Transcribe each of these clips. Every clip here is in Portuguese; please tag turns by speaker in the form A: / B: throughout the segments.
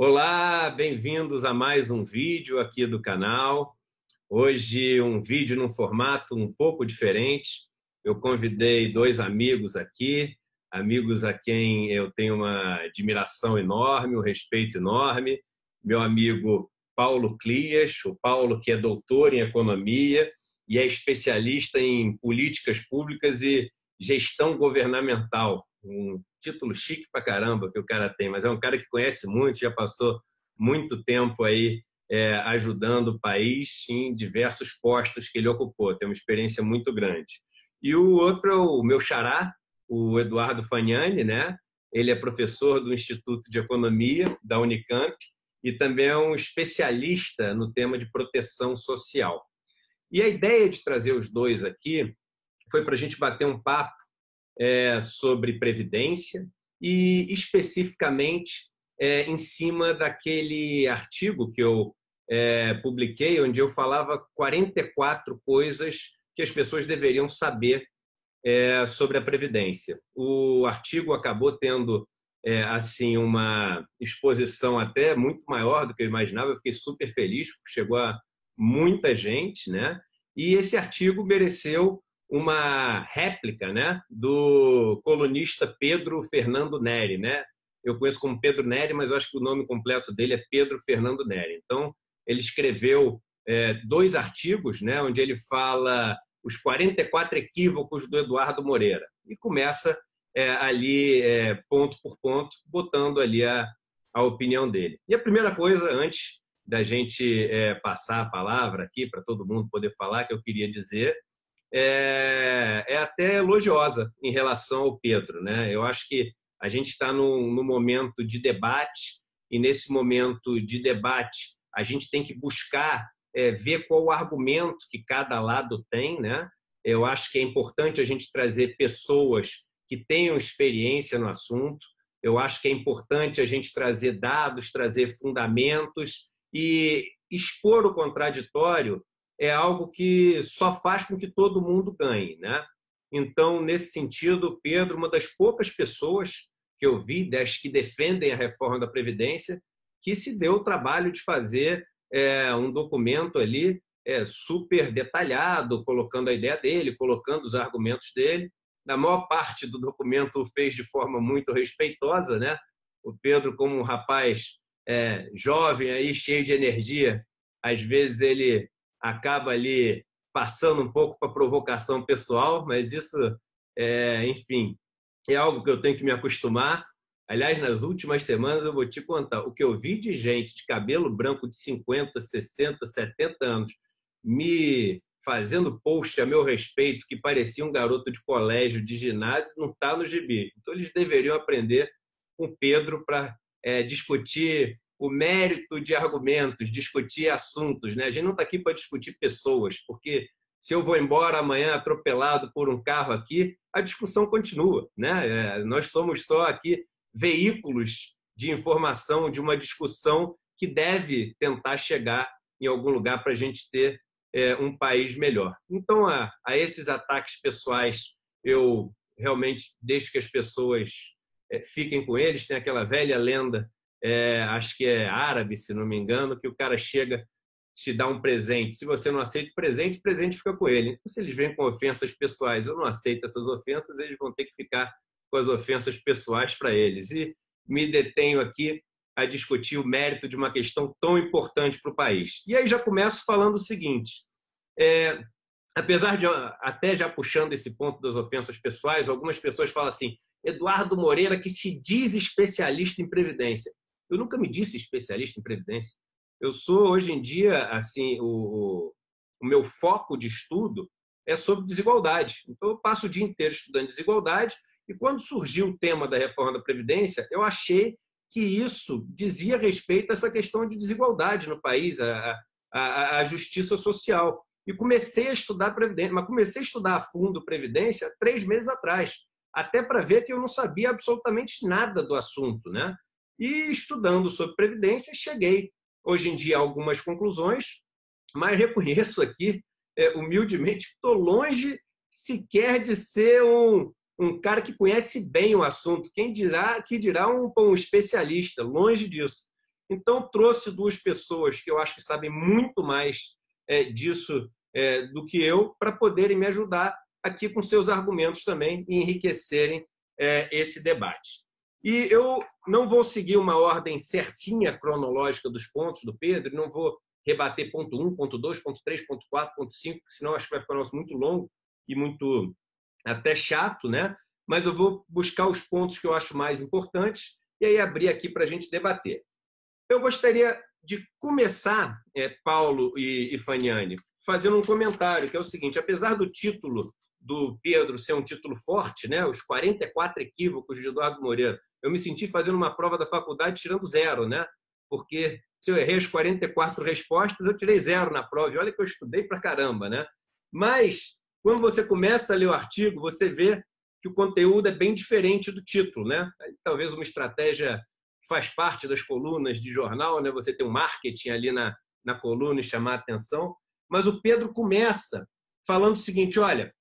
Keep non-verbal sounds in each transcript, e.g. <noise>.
A: Olá, bem-vindos a mais um vídeo aqui do canal. Hoje um vídeo num formato um pouco diferente. Eu convidei dois amigos aqui, amigos a quem eu tenho uma admiração enorme, um respeito enorme. Meu amigo Paulo Clias, o Paulo que é doutor em economia e é especialista em políticas públicas e gestão governamental. Um título chique pra caramba que o cara tem, mas é um cara que conhece muito, já passou muito tempo aí é, ajudando o país em diversos postos que ele ocupou, tem uma experiência muito grande. E o outro é o meu xará, o Eduardo Fagnani, né? Ele é professor do Instituto de Economia da Unicamp e também é um especialista no tema de proteção social. E a ideia de trazer os dois aqui foi para a gente bater um papo é, sobre previdência e especificamente é, em cima daquele artigo que eu é, publiquei, onde eu falava 44 coisas que as pessoas deveriam saber é, sobre a previdência. O artigo acabou tendo é, assim uma exposição até muito maior do que eu imaginava. Eu fiquei super feliz, chegou a muita gente, né? E esse artigo mereceu uma réplica né, do colunista Pedro Fernando Neri. Né? Eu conheço como Pedro Neri, mas acho que o nome completo dele é Pedro Fernando Neri. Então, ele escreveu é, dois artigos, né, onde ele fala os 44 equívocos do Eduardo Moreira e começa é, ali, é, ponto por ponto, botando ali a, a opinião dele. E a primeira coisa, antes da gente é, passar a palavra aqui para todo mundo poder falar, que eu queria dizer é, é até elogiosa em relação ao Pedro. Né? Eu acho que a gente está num, num momento de debate, e nesse momento de debate a gente tem que buscar é, ver qual o argumento que cada lado tem. Né? Eu acho que é importante a gente trazer pessoas que tenham experiência no assunto. Eu acho que é importante a gente trazer dados, trazer fundamentos e expor o contraditório é algo que só faz com que todo mundo ganhe, né? Então, nesse sentido, Pedro, uma das poucas pessoas que eu vi das que defendem a reforma da Previdência, que se deu o trabalho de fazer é, um documento ali é, super detalhado, colocando a ideia dele, colocando os argumentos dele. Na maior parte do documento fez de forma muito respeitosa, né? O Pedro, como um rapaz é, jovem aí, cheio de energia, às vezes ele acaba ali passando um pouco para provocação pessoal, mas isso, é, enfim, é algo que eu tenho que me acostumar. Aliás, nas últimas semanas eu vou te contar o que eu vi de gente de cabelo branco de 50, 60, 70 anos me fazendo post a meu respeito que parecia um garoto de colégio, de ginásio, não está no gibi. Então eles deveriam aprender com Pedro para é, discutir o mérito de argumentos, discutir assuntos. Né? A gente não está aqui para discutir pessoas, porque se eu vou embora amanhã atropelado por um carro aqui, a discussão continua. Né? É, nós somos só aqui veículos de informação, de uma discussão que deve tentar chegar em algum lugar para a gente ter é, um país melhor. Então, a, a, esses ataques pessoais, eu realmente deixo que as pessoas é, fiquem com eles. Tem aquela velha lenda é, acho que é árabe, se não me engano, que o cara chega te dá um presente. Se você não aceita o presente, o presente fica com ele. Então, se eles vêm com ofensas pessoais, eu não aceito essas ofensas, eles vão ter que ficar com as ofensas pessoais para eles. E me detenho aqui a discutir o mérito de uma questão tão importante para o país. E aí já começo falando o seguinte: é, apesar de até já puxando esse ponto das ofensas pessoais, algumas pessoas falam assim: Eduardo Moreira que se diz especialista em previdência. Eu nunca me disse especialista em previdência. Eu sou, hoje em dia, assim, o, o meu foco de estudo é sobre desigualdade. Então, eu passo o dia inteiro estudando desigualdade e quando surgiu o tema da reforma da Previdência, eu achei que isso dizia respeito a essa questão de desigualdade no país, a, a, a justiça social. E comecei a estudar Previdência, mas comecei a estudar a fundo Previdência três meses atrás, até para ver que eu não sabia absolutamente nada do assunto. Né? E estudando sobre previdência, cheguei hoje em dia a algumas conclusões, mas reconheço aqui, é, humildemente, que estou longe sequer de ser um, um cara que conhece bem o assunto. Quem dirá que dirá um, um especialista, longe disso. Então, trouxe duas pessoas que eu acho que sabem muito mais é, disso é, do que eu, para poderem me ajudar aqui com seus argumentos também e enriquecerem é, esse debate. E eu não vou seguir uma ordem certinha cronológica dos pontos do Pedro, não vou rebater ponto 1, ponto 2, ponto 3, ponto 4, ponto 5, senão acho que vai ficar nosso muito longo e muito até chato, né? Mas eu vou buscar os pontos que eu acho mais importantes e aí abrir aqui para a gente debater. Eu gostaria de começar, é, Paulo e, e fazendo um comentário, que é o seguinte: apesar do título do Pedro ser um título forte, né, os 44 equívocos de Eduardo Moreira, eu me senti fazendo uma prova da faculdade tirando zero, né? Porque se eu errei as 44 respostas, eu tirei zero na prova. E olha que eu estudei pra caramba, né? Mas, quando você começa a ler o artigo, você vê que o conteúdo é bem diferente do título, né? Talvez uma estratégia faz parte das colunas de jornal, né? Você tem um marketing ali na, na coluna e chamar a atenção. Mas o Pedro começa falando o seguinte: olha,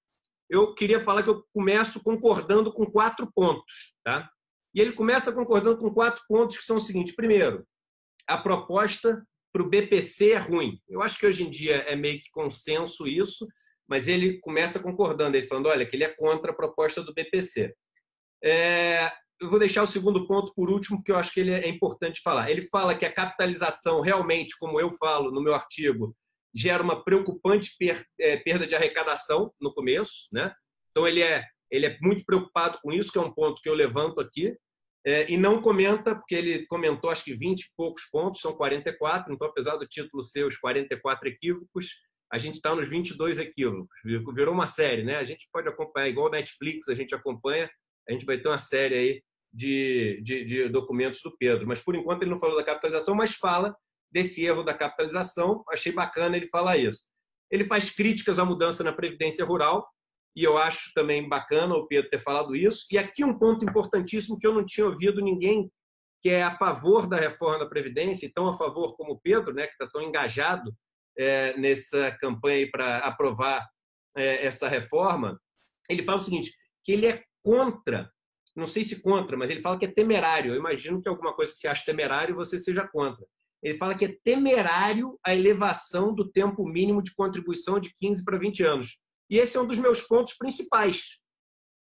A: eu queria falar que eu começo concordando com quatro pontos, tá? E ele começa concordando com quatro pontos que são o seguinte: primeiro, a proposta para o BPC é ruim. Eu acho que hoje em dia é meio que consenso isso, mas ele começa concordando, ele falando, olha, que ele é contra a proposta do BPC. É, eu vou deixar o segundo ponto por último, porque eu acho que ele é importante falar. Ele fala que a capitalização realmente, como eu falo no meu artigo, gera uma preocupante é, perda de arrecadação no começo, né? Então ele é ele é muito preocupado com isso, que é um ponto que eu levanto aqui, é, e não comenta, porque ele comentou acho que 20 e poucos pontos, são 44, então apesar do título ser os 44 equívocos, a gente está nos 22 equívocos. Virou uma série, né? A gente pode acompanhar, igual Netflix, a gente acompanha, a gente vai ter uma série aí de, de, de, documentos do Pedro. Mas, por enquanto, ele não falou da capitalização, mas fala desse erro da capitalização. Achei bacana ele falar isso. Ele faz críticas à mudança na Previdência Rural, e eu acho também bacana o Pedro ter falado isso. E aqui um ponto importantíssimo que eu não tinha ouvido ninguém que é a favor da reforma da Previdência, e tão a favor como o Pedro, né, que está tão engajado é, nessa campanha para aprovar é, essa reforma. Ele fala o seguinte, que ele é contra não sei se contra, mas ele fala que é temerário. Eu imagino que alguma coisa que você acha temerário você seja contra. Ele fala que é temerário a elevação do tempo mínimo de contribuição de 15 para 20 anos. E esse é um dos meus pontos principais.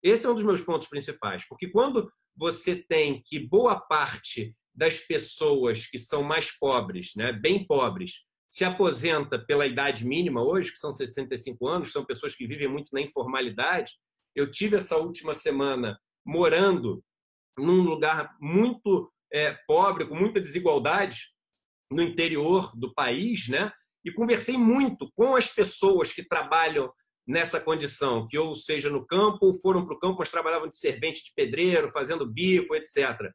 A: Esse é um dos meus pontos principais, porque quando você tem que boa parte das pessoas que são mais pobres, né, bem pobres, se aposenta pela idade mínima hoje, que são 65 anos, são pessoas que vivem muito na informalidade. Eu tive essa última semana morando num lugar muito é, pobre, com muita desigualdade, no interior do país, né? E conversei muito com as pessoas que trabalham nessa condição, que ou seja no campo, foram para o campo, mas trabalhavam de servente de pedreiro, fazendo bico, etc.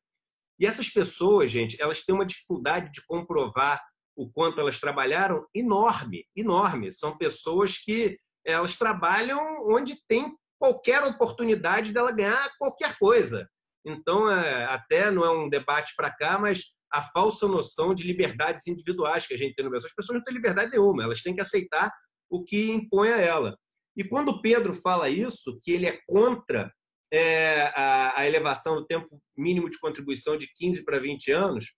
A: E essas pessoas, gente, elas têm uma dificuldade de comprovar o quanto elas trabalharam enorme, enorme. São pessoas que elas trabalham onde tem qualquer oportunidade dela ganhar qualquer coisa. Então, é, até não é um debate para cá, mas a falsa noção de liberdades individuais que a gente tem no Brasil. As pessoas não têm liberdade nenhuma, elas têm que aceitar o que impõe a ela. E quando o Pedro fala isso, que ele é contra é, a, a, elevação do tempo mínimo de contribuição de 15 para 20 anos,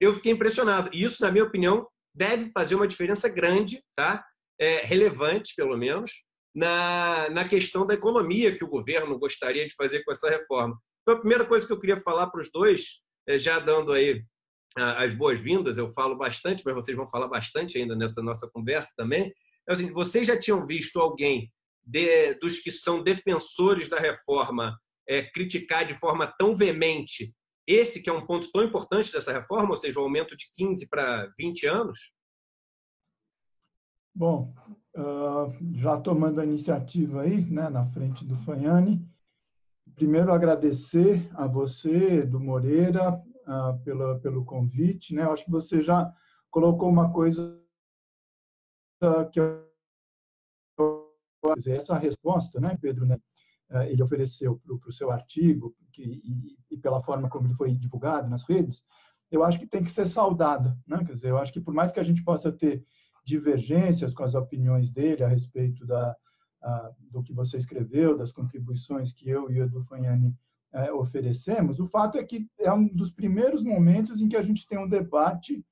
A: eu fiquei impressionado. E isso, na minha opinião, deve fazer uma diferença grande, tá? É, relevante, pelo menos, na, na questão da economia que o governo gostaria de fazer com essa reforma. Então, a primeira coisa que eu queria falar para os dois, é, já dando aí as boas-vindas, eu falo bastante, mas vocês vão falar bastante ainda nessa nossa conversa também. É assim, vocês já tinham visto alguém de, dos que são defensores da reforma é, criticar de forma tão veemente esse que é um ponto tão importante dessa reforma, ou seja, o aumento de 15 para 20 anos?
B: Bom, já tomando a iniciativa aí, né, na frente do Fanhani, primeiro agradecer a você, do Moreira, uh, pelo, pelo convite. Né? Acho que você já colocou uma coisa que eu essa resposta, né, Pedro, né, ele ofereceu para o seu artigo que, e, e, pela forma como ele foi divulgado nas redes, eu acho que tem que ser saudada, né? Quer dizer, eu acho que por mais que a gente possa ter divergências com as opiniões dele a respeito da, a, do que você escreveu, das contribuições que eu e o Edu Fagnani é, oferecemos, o fato é que é um dos primeiros momentos em que a gente tem um debate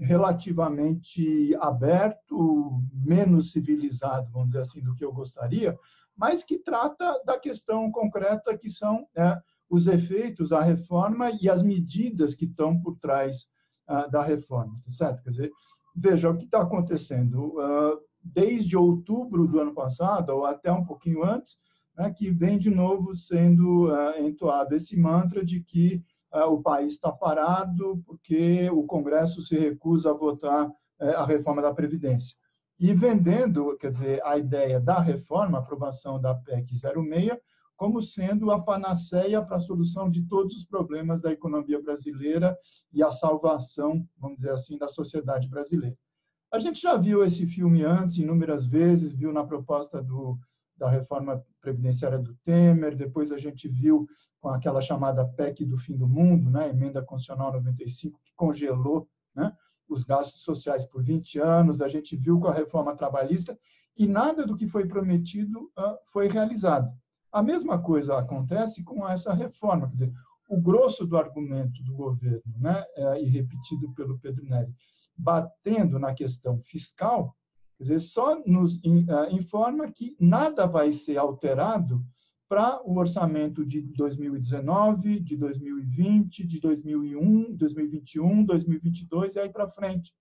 B: relativamente aberto, menos civilizado, vamos dizer assim, do que eu gostaria, mas que trata da questão concreta que são é, os efeitos da reforma e as medidas que estão por trás ah, da reforma, tá certo? Quer dizer, veja o que está acontecendo. Ah, desde outubro do ano passado, ou até um pouquinho antes, né, que vem de novo sendo uh, entoado esse mantra de que uh, o país está parado porque o Congresso se recusa a votar uh, a reforma da Previdência. E vendendo, quer dizer, a ideia da reforma, a aprovação da PEC 06, como sendo a panaceia para a solução de todos os problemas da economia brasileira e a salvação, vamos dizer assim, da sociedade brasileira. A gente já viu esse filme antes, inúmeras vezes, viu na proposta do, da reforma previdenciária do Temer, depois a gente viu com aquela chamada PEC do fim do mundo, né, emenda constitucional 95, que congelou né, os gastos sociais por 20 anos, a gente viu com a reforma trabalhista, e nada do que foi prometido uh, foi realizado. A mesma coisa acontece com essa reforma, quer dizer, o grosso do argumento do governo, né, é, e repetido pelo Pedro Neri, batendo na questão fiscal, quer dizer, só nos eh, informa que nada vai ser alterado para o orçamento de 2019, de 2020, de 2001, 2021, 2022 e aí para frente.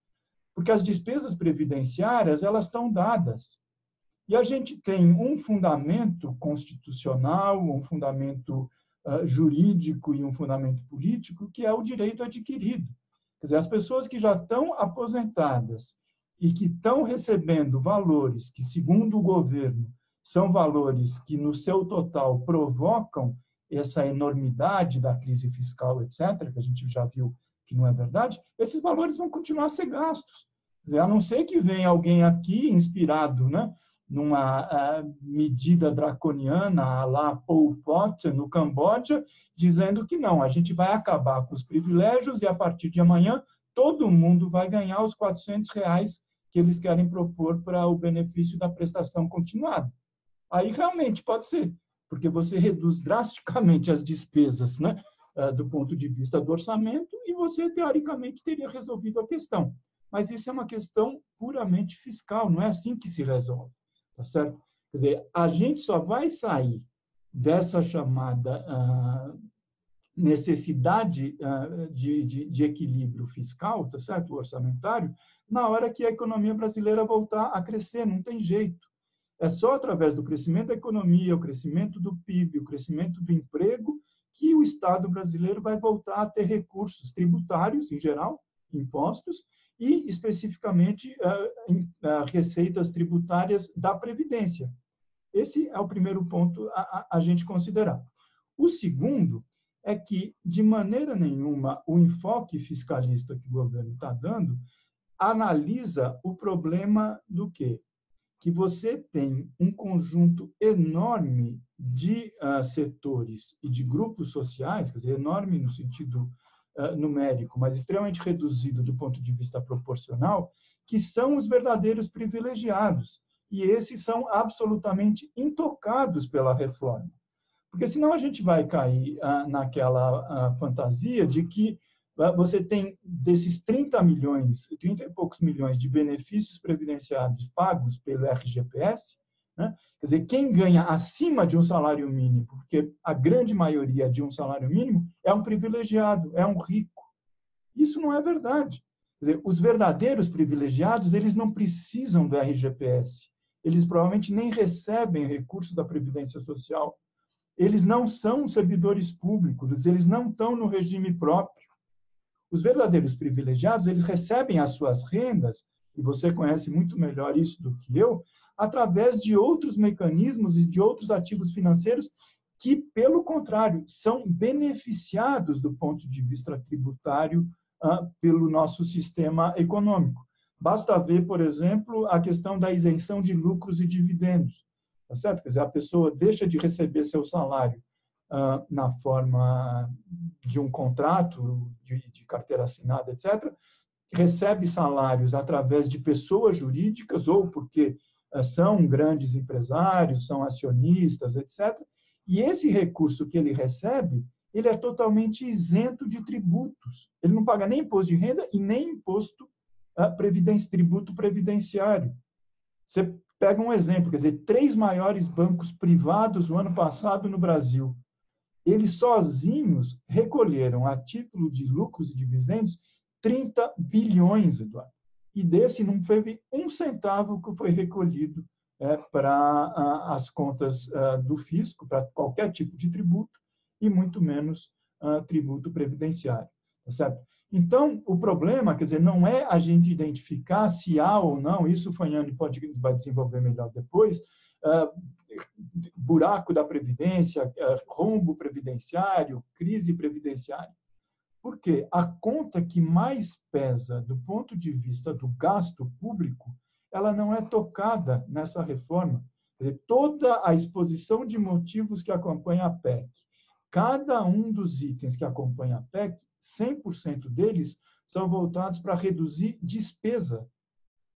B: Porque as despesas previdenciárias, elas estão dadas. E a gente tem um fundamento constitucional, um fundamento uh, jurídico e um fundamento político, que é o direito adquirido. Quer dizer, as pessoas que já estão aposentadas e que estão recebendo valores que, segundo o governo, são valores que, no seu total, provocam essa enormidade da crise fiscal, etc., que a gente já viu que não é verdade, esses valores vão continuar a ser gastos. Dizer, a não ser que venha alguém aqui inspirado né, numa uh, medida draconiana lá Pol Pot no Camboja, dizendo que não, a gente vai acabar com os privilégios e a partir de amanhã todo mundo vai ganhar os 400 reais que eles querem propor para o benefício da prestação continuada. Aí realmente pode ser, porque você reduz drasticamente as despesas, né, uh, do ponto de vista do orçamento e você teoricamente teria resolvido a questão. Mas isso é uma questão puramente fiscal, não é assim que se resolve. Tá certo? Quer dizer, a gente só vai sair dessa chamada uh, necessidade uh, de, de, de, equilíbrio fiscal, tá certo? Orçamentário, na hora que a economia brasileira voltar a crescer, não tem jeito. É só através do crescimento da economia, o crescimento do PIB, o crescimento do emprego, que o Estado brasileiro vai voltar a ter recursos tributários, em geral, impostos, e especificamente receitas tributárias da Previdência. Esse é o primeiro ponto a, a, a gente considerar. O segundo é que, de maneira nenhuma, o enfoque fiscalista que o governo está dando analisa o problema do quê? Que você tem um conjunto enorme de uh, setores e de grupos sociais, quer dizer, enorme no sentido uh, numérico, mas extremamente reduzido do ponto de vista proporcional, que são os verdadeiros privilegiados. E esses são absolutamente intocados pela reforma. Porque senão a gente vai cair uh, naquela fantasia de que você tem desses 30 milhões, 30 e poucos milhões de benefícios previdenciários pagos pelo RGPS, né? Quer dizer, quem ganha acima de um salário mínimo, porque a grande maioria de um salário mínimo é um privilegiado, é um rico. Isso não é verdade. Dizer, os verdadeiros privilegiados, eles não precisam do RGPS. Eles provavelmente nem recebem recursos da Previdência Social. Eles não são servidores públicos, eles não estão no regime próprio. Os verdadeiros privilegiados, eles recebem as suas rendas, e você conhece muito melhor isso do que eu, através de outros mecanismos e de outros ativos financeiros que, pelo contrário, são beneficiados do ponto de vista tributário uh, pelo nosso sistema econômico. Basta ver, por exemplo, a questão da isenção de lucros e dividendos. Tá certo? Quer dizer, a pessoa deixa de receber seu salário uh, na forma de um contrato de, de carteira assinada, etc., recebe salários através de pessoas jurídicas ou porque eh, são grandes empresários, são acionistas, etc. E esse recurso que ele recebe, ele é totalmente isento de tributos. Ele não paga nem imposto de renda e nem imposto uh, previdência, tributo previdenciário. Você pega um exemplo, quer dizer, três maiores bancos privados no ano passado no Brasil, eles sozinhos recolheram a título de lucros e dividendos 30 bilhões, Eduardo. E desse não teve um centavo que foi recolhido é, para as contas uh, do fisco, para qualquer tipo de tributo, e muito menos uh, tributo previdenciário. Tá certo? Então, o problema, quer dizer, não é a gente identificar se há ou não, isso o Fanhani pode, vai desenvolver melhor depois, uh, buraco da Previdência, uh, rombo previdenciário, crise previdenciária. Porque a conta que mais pesa do ponto de vista do gasto público, ela não é tocada nessa reforma. Dizer, toda a exposição de motivos que acompanha a PEC, cada um dos itens que acompanha a PEC, 100% deles são voltados para reduzir despesa.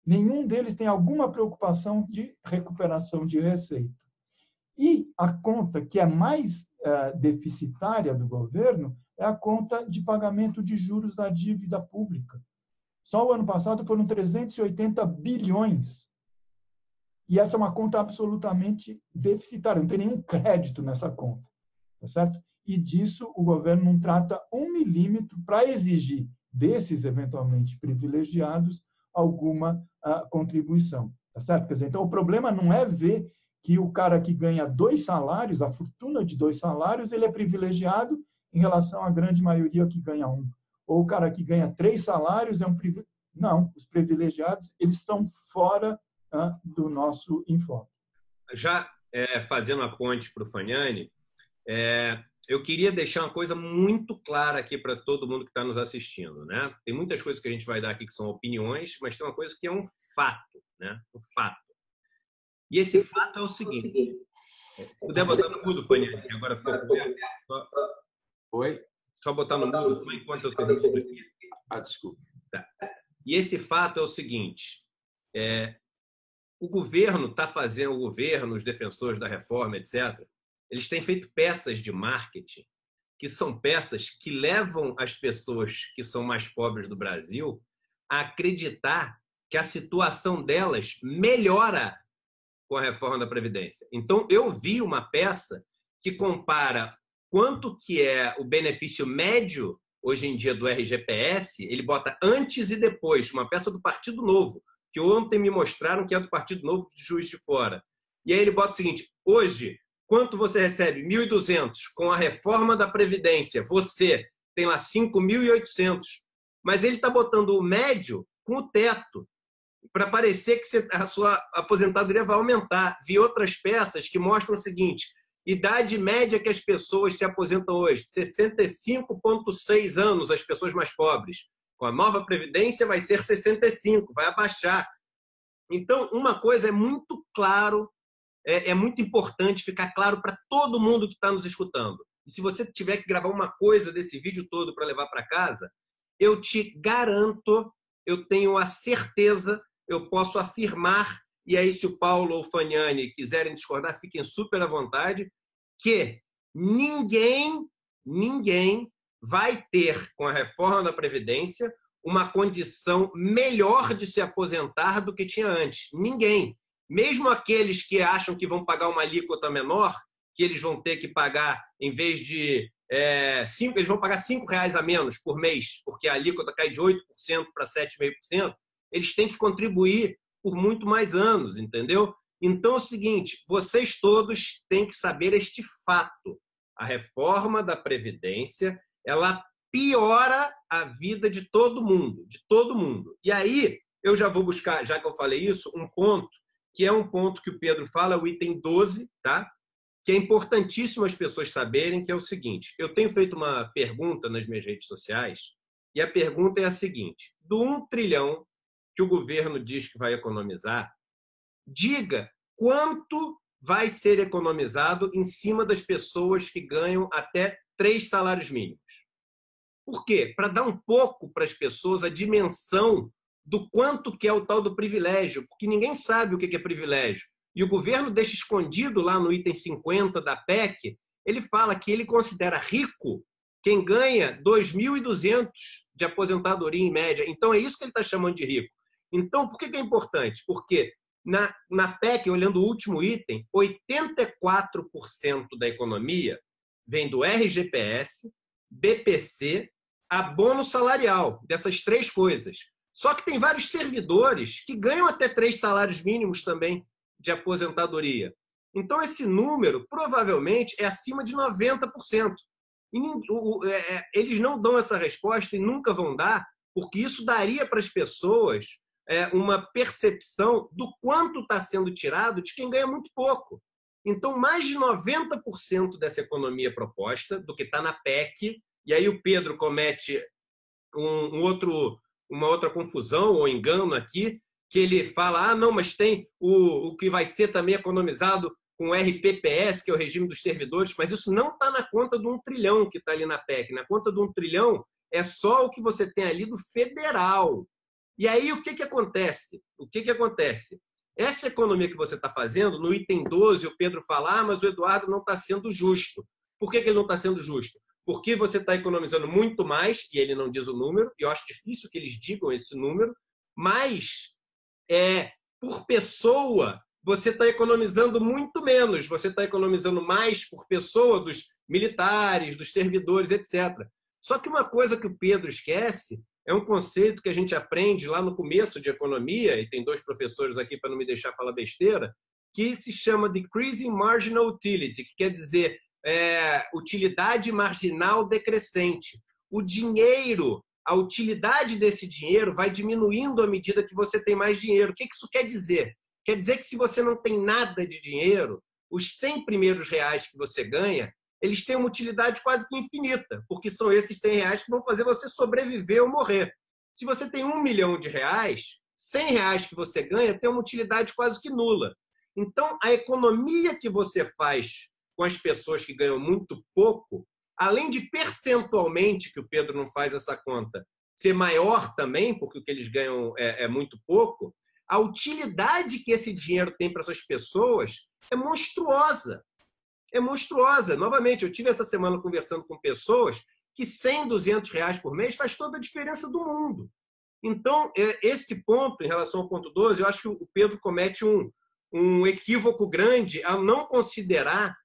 B: Nenhum deles tem alguma preocupação de recuperação de receita. E a conta que é mais uh, deficitária do governo é a conta de pagamento de juros da dívida pública. Só o ano passado foram 380 bilhões. E essa é uma conta absolutamente deficitária, não tem nenhum crédito nessa conta. Tá certo? e disso o governo não trata um milímetro para exigir desses eventualmente privilegiados alguma uh, contribuição, tá certo? Quer dizer, então o problema não é ver que o cara que ganha dois salários, a fortuna de dois salários, ele é privilegiado em relação à grande maioria que ganha um. Ou o cara que ganha três salários é um privilegiado. Não, os privilegiados, eles estão fora do nosso enfoque.
A: Já é, fazendo a ponte para o Fagnani, é, eu queria deixar uma coisa muito clara aqui para todo mundo que está nos assistindo, né? Tem muitas coisas que a gente vai dar aqui que são opiniões, mas tem uma coisa que é um fato, né? Um fato. E esse fato é o seguinte. Se puder botar no mudo, Fanny, agora ficou
C: só... Oi?
A: Só botar no mudo, só enquanto eu termino aqui.
C: Ah, desculpa.
A: Tá. E esse fato é o seguinte: é, o governo está fazendo, o governo, os defensores da reforma, etc., eles têm feito peças de marketing que são peças que levam as pessoas que são mais pobres do Brasil a acreditar que a situação delas melhora com a reforma da previdência. Então eu vi uma peça que compara quanto que é o benefício médio hoje em dia do RGPS, ele bota antes e depois, uma peça do Partido Novo, que ontem me mostraram que é do Partido Novo de Juiz de Fora. E aí ele bota o seguinte: hoje Quanto você recebe? 1.200. Com a reforma da Previdência, você tem lá 5.800. Mas ele está botando o médio com o teto, para parecer que a sua aposentadoria vai aumentar. Vi outras peças que mostram o seguinte: idade média que as pessoas se aposentam hoje, 65,6 anos, as pessoas mais pobres. Com a nova Previdência vai ser 65, vai abaixar. Então, uma coisa é muito claro é, é muito importante ficar claro para todo mundo que está nos escutando. E se você tiver que gravar uma coisa desse vídeo todo para levar para casa, eu te garanto, eu tenho a certeza, eu posso afirmar, e aí se o Paulo ou o Faniani quiserem discordar, fiquem super à vontade, que ninguém, ninguém vai ter, com a reforma da Previdência, uma condição melhor de se aposentar do que tinha antes. Ninguém mesmo aqueles que acham que vão pagar uma alíquota menor, que eles vão ter que pagar, em vez de é, cinco, eles vão pagar cinco reais a menos por mês, porque a alíquota cai de 8% para 7,5%, eles têm que contribuir por muito mais anos, entendeu? Então é o seguinte, vocês todos têm que saber este fato. A reforma da Previdência, ela piora a vida de todo mundo, de todo mundo. E aí, eu já vou buscar, já que eu falei isso, um ponto que é um ponto que o Pedro fala, o item 12, tá? que é importantíssimo as pessoas saberem, que é o seguinte, eu tenho feito uma pergunta nas minhas redes sociais, e a pergunta é a seguinte, do um trilhão que o governo diz que vai economizar, diga quanto vai ser economizado em cima das pessoas que ganham até três salários mínimos. Por quê? Para dar um pouco para as pessoas a dimensão do quanto que é o tal do privilégio, porque ninguém sabe o que é privilégio. e o governo deixa escondido lá no item 50 da PEC, ele fala que ele considera rico quem ganha 2.200 de aposentadoria em média. Então, é isso que ele está chamando de rico. Então, por que, é importante? Porque na, na PEC, olhando o último item, 84% da economia vem do RGPS, BPC, abono salarial, dessas três coisas. Só que tem vários servidores que ganham até três salários mínimos também de aposentadoria. Então, esse número provavelmente é acima de 90%. E, é, é, eles não dão essa resposta e nunca vão dar, porque isso daria para as pessoas é, uma percepção do quanto está sendo tirado de quem ganha muito pouco. Então, mais de 90% dessa economia proposta, do que está na PEC, e aí o Pedro comete um, um outro, uma outra confusão ou engano aqui, que ele fala: ah, não, mas tem o, o que vai ser também economizado com o RPPS, que é o regime dos servidores, mas isso não está na conta do um trilhão que está ali na PEC. Na conta do um trilhão é só o que você tem ali do federal. E aí o que, que acontece? O que, que acontece? Essa economia que você está fazendo, no item 12, o Pedro fala, ah, mas o Eduardo não está sendo justo. Por que, que ele não está sendo justo? Porque você está economizando muito mais, e ele não diz o número, e eu acho difícil que eles digam esse número, mas é, por pessoa você está economizando muito menos, você está economizando mais por pessoa dos militares, dos servidores, etc. Só que uma coisa que o Pedro esquece é um conceito que a gente aprende lá no começo de economia, e tem dois professores aqui para não me deixar falar besteira, que se chama Decreasing Marginal Utility, que quer dizer é, utilidade marginal decrescente. O dinheiro, a utilidade desse dinheiro vai diminuindo à medida que você tem mais dinheiro. O que isso quer dizer? Quer dizer que se você não tem nada de dinheiro, os 100 primeiros reais que você ganha, eles têm uma utilidade quase que infinita, porque são esses 100 reais que vão fazer você sobreviver ou morrer. Se você tem um milhão de reais, 100 reais que você ganha tem uma utilidade quase que nula. Então, a economia que você faz com as pessoas que ganham muito pouco, além de percentualmente, que o Pedro não faz essa conta, ser maior também, porque o que eles ganham é, é muito pouco, a utilidade que esse dinheiro tem para essas pessoas é monstruosa. É monstruosa. Novamente, eu tive essa semana conversando com pessoas que 100, 200 reais por mês faz toda a diferença do mundo. Então, é, esse ponto, em relação ao ponto 12, eu acho que o Pedro comete um, um equívoco grande ao não considerar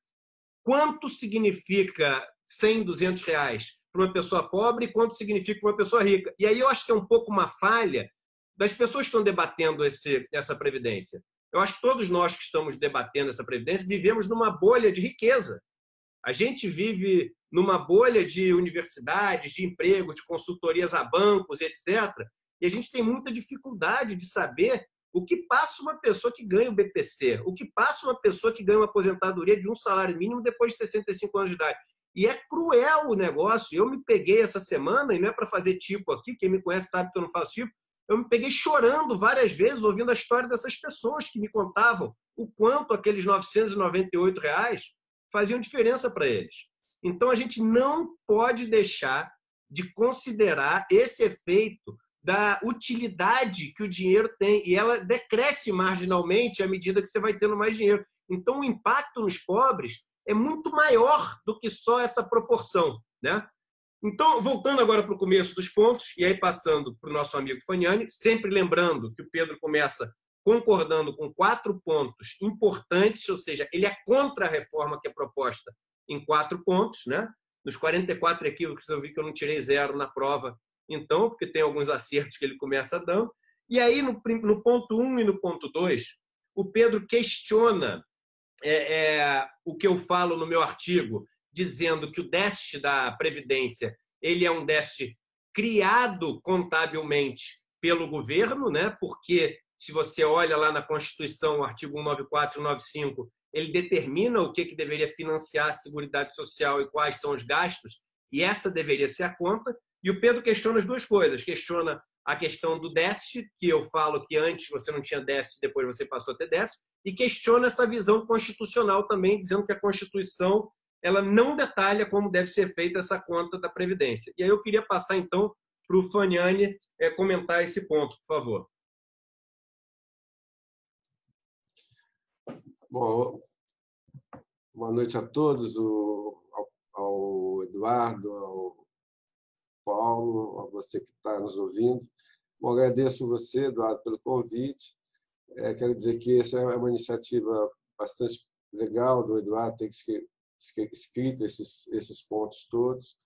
A: quanto significa 100, 200 reais para uma pessoa pobre e quanto significa para uma pessoa rica. E aí eu acho que é um pouco uma falha das pessoas que estão debatendo esse, essa previdência. Eu acho que todos nós que estamos debatendo essa previdência vivemos numa bolha de riqueza. A gente vive numa bolha de universidades, de emprego, de consultorias a bancos, etc. E a gente tem muita dificuldade de saber o que passa uma pessoa que ganha o BPC, o que passa uma pessoa que ganha uma aposentadoria de um salário mínimo depois de 65 anos de idade. E é cruel o negócio. Eu me peguei essa semana, e não é para fazer tipo aqui, quem me conhece sabe que eu não faço tipo, eu me peguei chorando várias vezes ouvindo a história dessas pessoas que me contavam o quanto aqueles 998 reais faziam diferença para eles. Então a gente não pode deixar de considerar esse efeito da utilidade que o dinheiro tem e ela decresce marginalmente à medida que você vai tendo mais dinheiro. Então o impacto nos pobres é muito maior do que só essa proporção, né? Então, voltando agora para o começo dos pontos, e aí passando para o nosso amigo Faniani, sempre lembrando que o Pedro começa concordando com quatro pontos importantes, ou seja, ele é contra a reforma que é proposta em quatro pontos, né? Nos 44 equívocos eu vi que eu não tirei zero na prova, então, porque tem alguns acertos que ele começa dando. E aí, no, no ponto 1 um e no ponto 2, o Pedro questiona é, é, o que eu falo no meu artigo dizendo que o déficit da Previdência ele é um déficit criado contabilmente pelo governo, né? porque se você olha lá na Constituição, o artigo 194 e 195, ele determina o que, que deveria financiar a Seguridade Social e quais são os gastos, e essa deveria ser a conta. E o Pedro questiona as duas coisas. Questiona a questão do déficit, que eu falo que antes você não tinha déficit, depois você passou a ter déficit, e questiona essa visão constitucional também, dizendo que a Constituição ela não detalha como deve ser feita essa conta da Previdência. E aí eu queria passar, então, para o Faniani é, comentar esse ponto, por favor.
C: Bom, boa noite a todos, ao, ao Eduardo, ao Paulo, a você que está nos ouvindo. Bom, agradeço você, Eduardo, pelo convite. É, quero dizer que essa é uma iniciativa bastante legal do Eduardo ter escrito esses, esses pontos todos.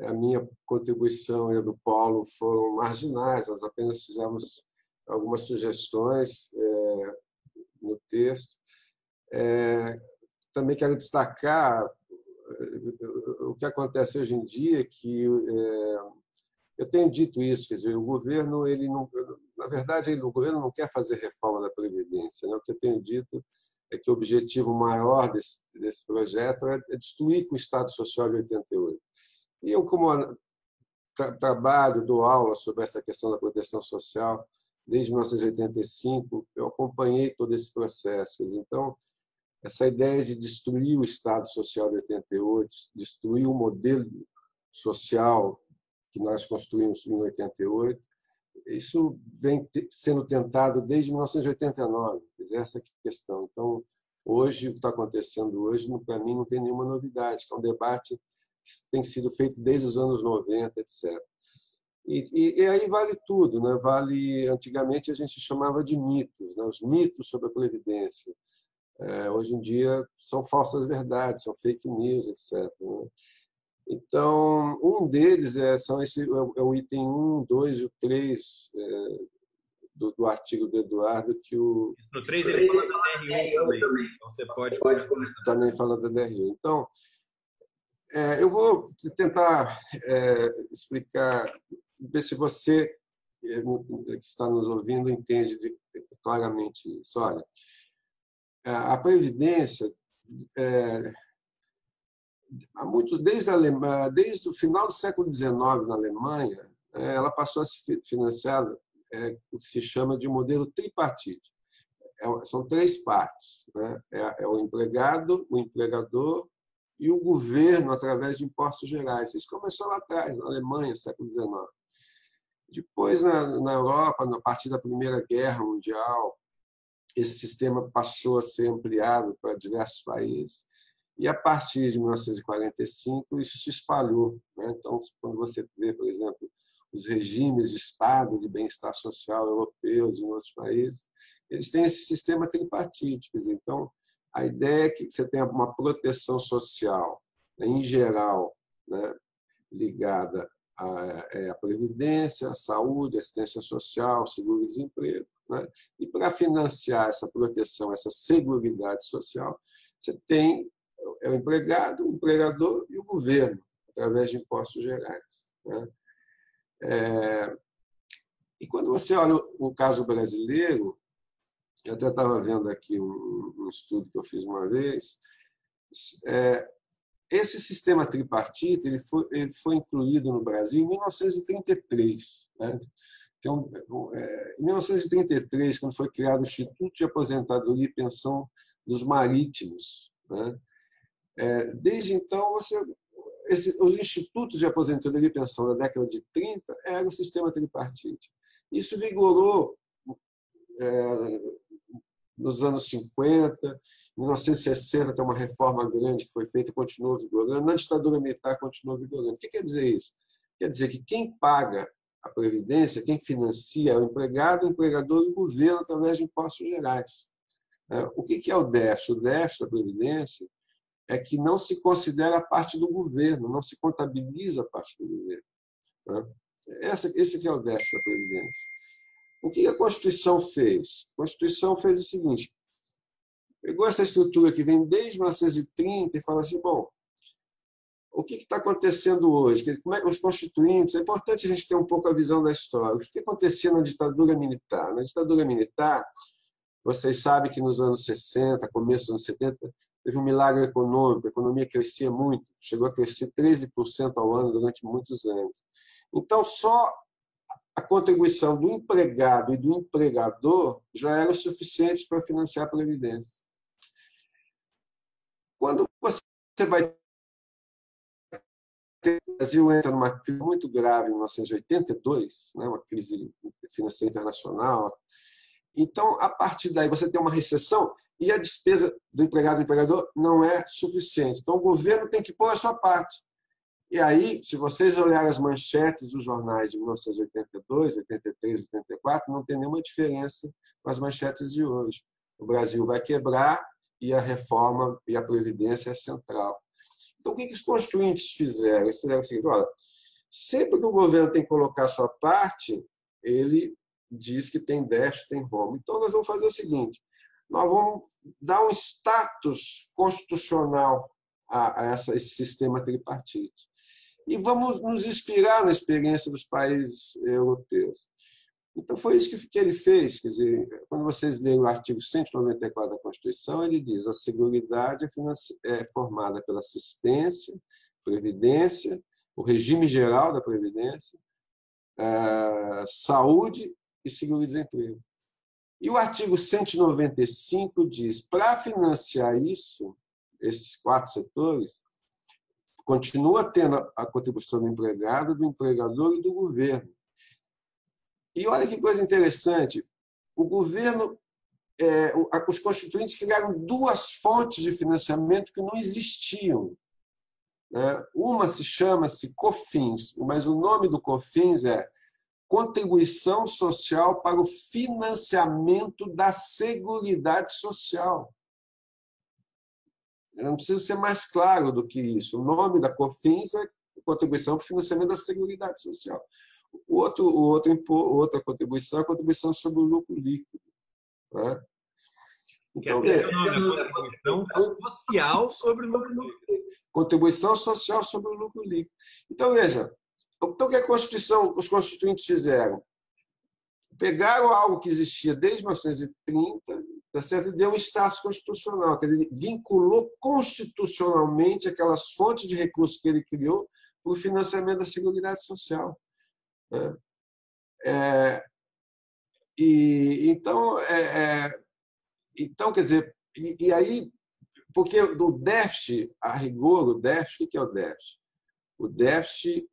C: A minha contribuição e a do Paulo foram marginais, nós apenas fizemos algumas sugestões é, no texto. É, também quero destacar é, o que acontece hoje em dia, que é, eu tenho dito isso, quer dizer, o governo, ele não, na verdade, ele, o governo não quer fazer reforma da Previdência. Né? O que eu tenho dito é que o objetivo maior desse, desse projeto é, é destruir o Estado Social de 88. E eu, como tra trabalho, dou aula sobre essa questão da proteção social desde 1985, eu acompanhei todo esse processo. Então, essa ideia de destruir o Estado Social de 88, destruir o modelo social que nós construímos em 88, isso vem sendo tentado desde 1989, essa é questão. Então, hoje, que está acontecendo hoje, para mim, não tem nenhuma novidade, é um debate que tem sido feito desde os anos 90, etc. E, e, e, aí vale tudo, né? Vale antigamente a gente chamava de mitos, né? Os mitos sobre a previdência. É, hoje em dia são falsas verdades, são fake news, etc. Né? Então, um deles é, são esse, é o é item 1, 2 e o 3 é, do, do, artigo do Eduardo, que o.
A: No 3 ele fala da DRU também. Então você pode, pode comentar.
C: Também fala da DRU. Então, é, eu vou tentar é, explicar, ver se você é, que está nos ouvindo entende claramente isso. Olha, a Previdência é, há muito desde Alemanha, desde o final do século XIX na Alemanha, é, ela passou a se financiar é, o que se chama de modelo tripartite. É, são três partes: né? é, é, o empregado, o empregador e o governo através de impostos gerais. Isso começou lá atrás, na Alemanha, século XIX. Depois, na, na Europa, a partir da Primeira Guerra Mundial, esse sistema passou a ser ampliado para diversos países. E a partir de 1945 isso se espalhou. Né? Então, quando você vê, por exemplo, os regimes de Estado de bem-estar social europeus em outros países, eles têm esse sistema tripartite. Então, a ideia é que você tenha uma proteção social, né, em geral, né, ligada à, é, à, previdência, à saúde, assistência social, seguro-desemprego. Né? E para financiar essa proteção, essa seguridade social, você tem é o empregado, o empregador e o governo, através de impostos gerais. Né? É, e quando você olha o caso brasileiro, eu até estava vendo aqui um, um, estudo que eu fiz uma vez, é, esse sistema tripartite ele foi, ele foi incluído no Brasil em 1933. Né? Então, é, em 1933, quando foi criado o Instituto de Aposentadoria e Pensão dos Marítimos, né? É, desde então, você, esse, os institutos de aposentadoria e pensão da década de 30 eram o sistema tripartite. Isso vigorou é, nos anos 50, em 1960 tem uma reforma grande que foi feita e continuou vigorando. Na ditadura militar continuou vigorando. O que quer dizer isso? Quer dizer que quem paga a previdência, quem financia é o empregado, o empregador e o governo através de impostos gerais. É, o que é o déficit? O déficit da previdência é que não se considera parte do governo, não se contabiliza parte do governo. Né? Essa, esse que é o déficit da Previdência. O que a Constituição fez? A Constituição fez o seguinte: pegou essa estrutura que vem desde 1930 e fala assim, bom, o que está acontecendo hoje? Como é que os constituintes? É importante a gente ter um pouco a visão da história. O que acontecia na ditadura militar? Na ditadura militar, vocês sabem que nos anos 60, começo dos anos 70, teve um milagre econômico, a economia crescia muito, chegou a crescer 13% ao ano durante muitos anos. Então, só a contribuição do empregado e do empregador já era suficiente para financiar a Previdência. Quando você vai o Brasil entra numa crise muito grave em 1982, né, uma crise financeira internacional, Então, a partir daí, você tem uma recessão e a despesa do empregado do empregador não é suficiente. Então, o governo tem que pôr a sua parte. E aí, se vocês olharem as manchetes dos jornais de 1982, 83, 84, não tem nenhuma diferença com as manchetes de hoje. O Brasil vai quebrar e a reforma e a previdência é central. Então, o que, os constituintes fizeram? Eles fizeram o seguinte: olha, sempre que o governo tem que colocar a sua parte, ele diz que tem déficit, tem rombo. Então, nós vamos fazer o seguinte: nós vamos dar um status constitucional a, a essa, esse sistema tripartite. E vamos nos inspirar na experiência dos países europeus. Então, foi isso que, ele fez. Quer dizer, quando vocês lerem o artigo 194 da Constituição, ele diz a Seguridade é, é formada pela assistência, previdência, o regime geral da previdência, saúde e seguro-desemprego. E o artigo 195 diz: para financiar isso, esses quatro setores, continua tendo a contribuição do empregado, do empregador e do governo. E olha que coisa interessante: o governo, é, os constituintes criaram duas fontes de financiamento que não existiam. Né? Uma se chama-se COFINS, mas o nome do COFINS é Contribuição Social para o Financiamento da Seguridade Social. Eu não preciso ser mais claro do que isso. O nome da COFINS é Contribuição para o Financiamento da Seguridade Social. O outro, o outro, outra contribuição é a contribuição sobre o lucro líquido. Né?
A: Então, é, contribuição social sobre o lucro líquido.
C: Contribuição social sobre o lucro líquido. Então, veja, então, o que a Constituição, os constituintes fizeram? Pegaram algo que existia desde 1930 tá certo? e deu um status constitucional. Ele vinculou constitucionalmente aquelas fontes de recursos que ele criou para o financiamento da Seguridade Social. Né? É, e, então, é, é, então, quer dizer, e, e, aí, porque do déficit, a rigor, o déficit, o que é o déficit? O déficit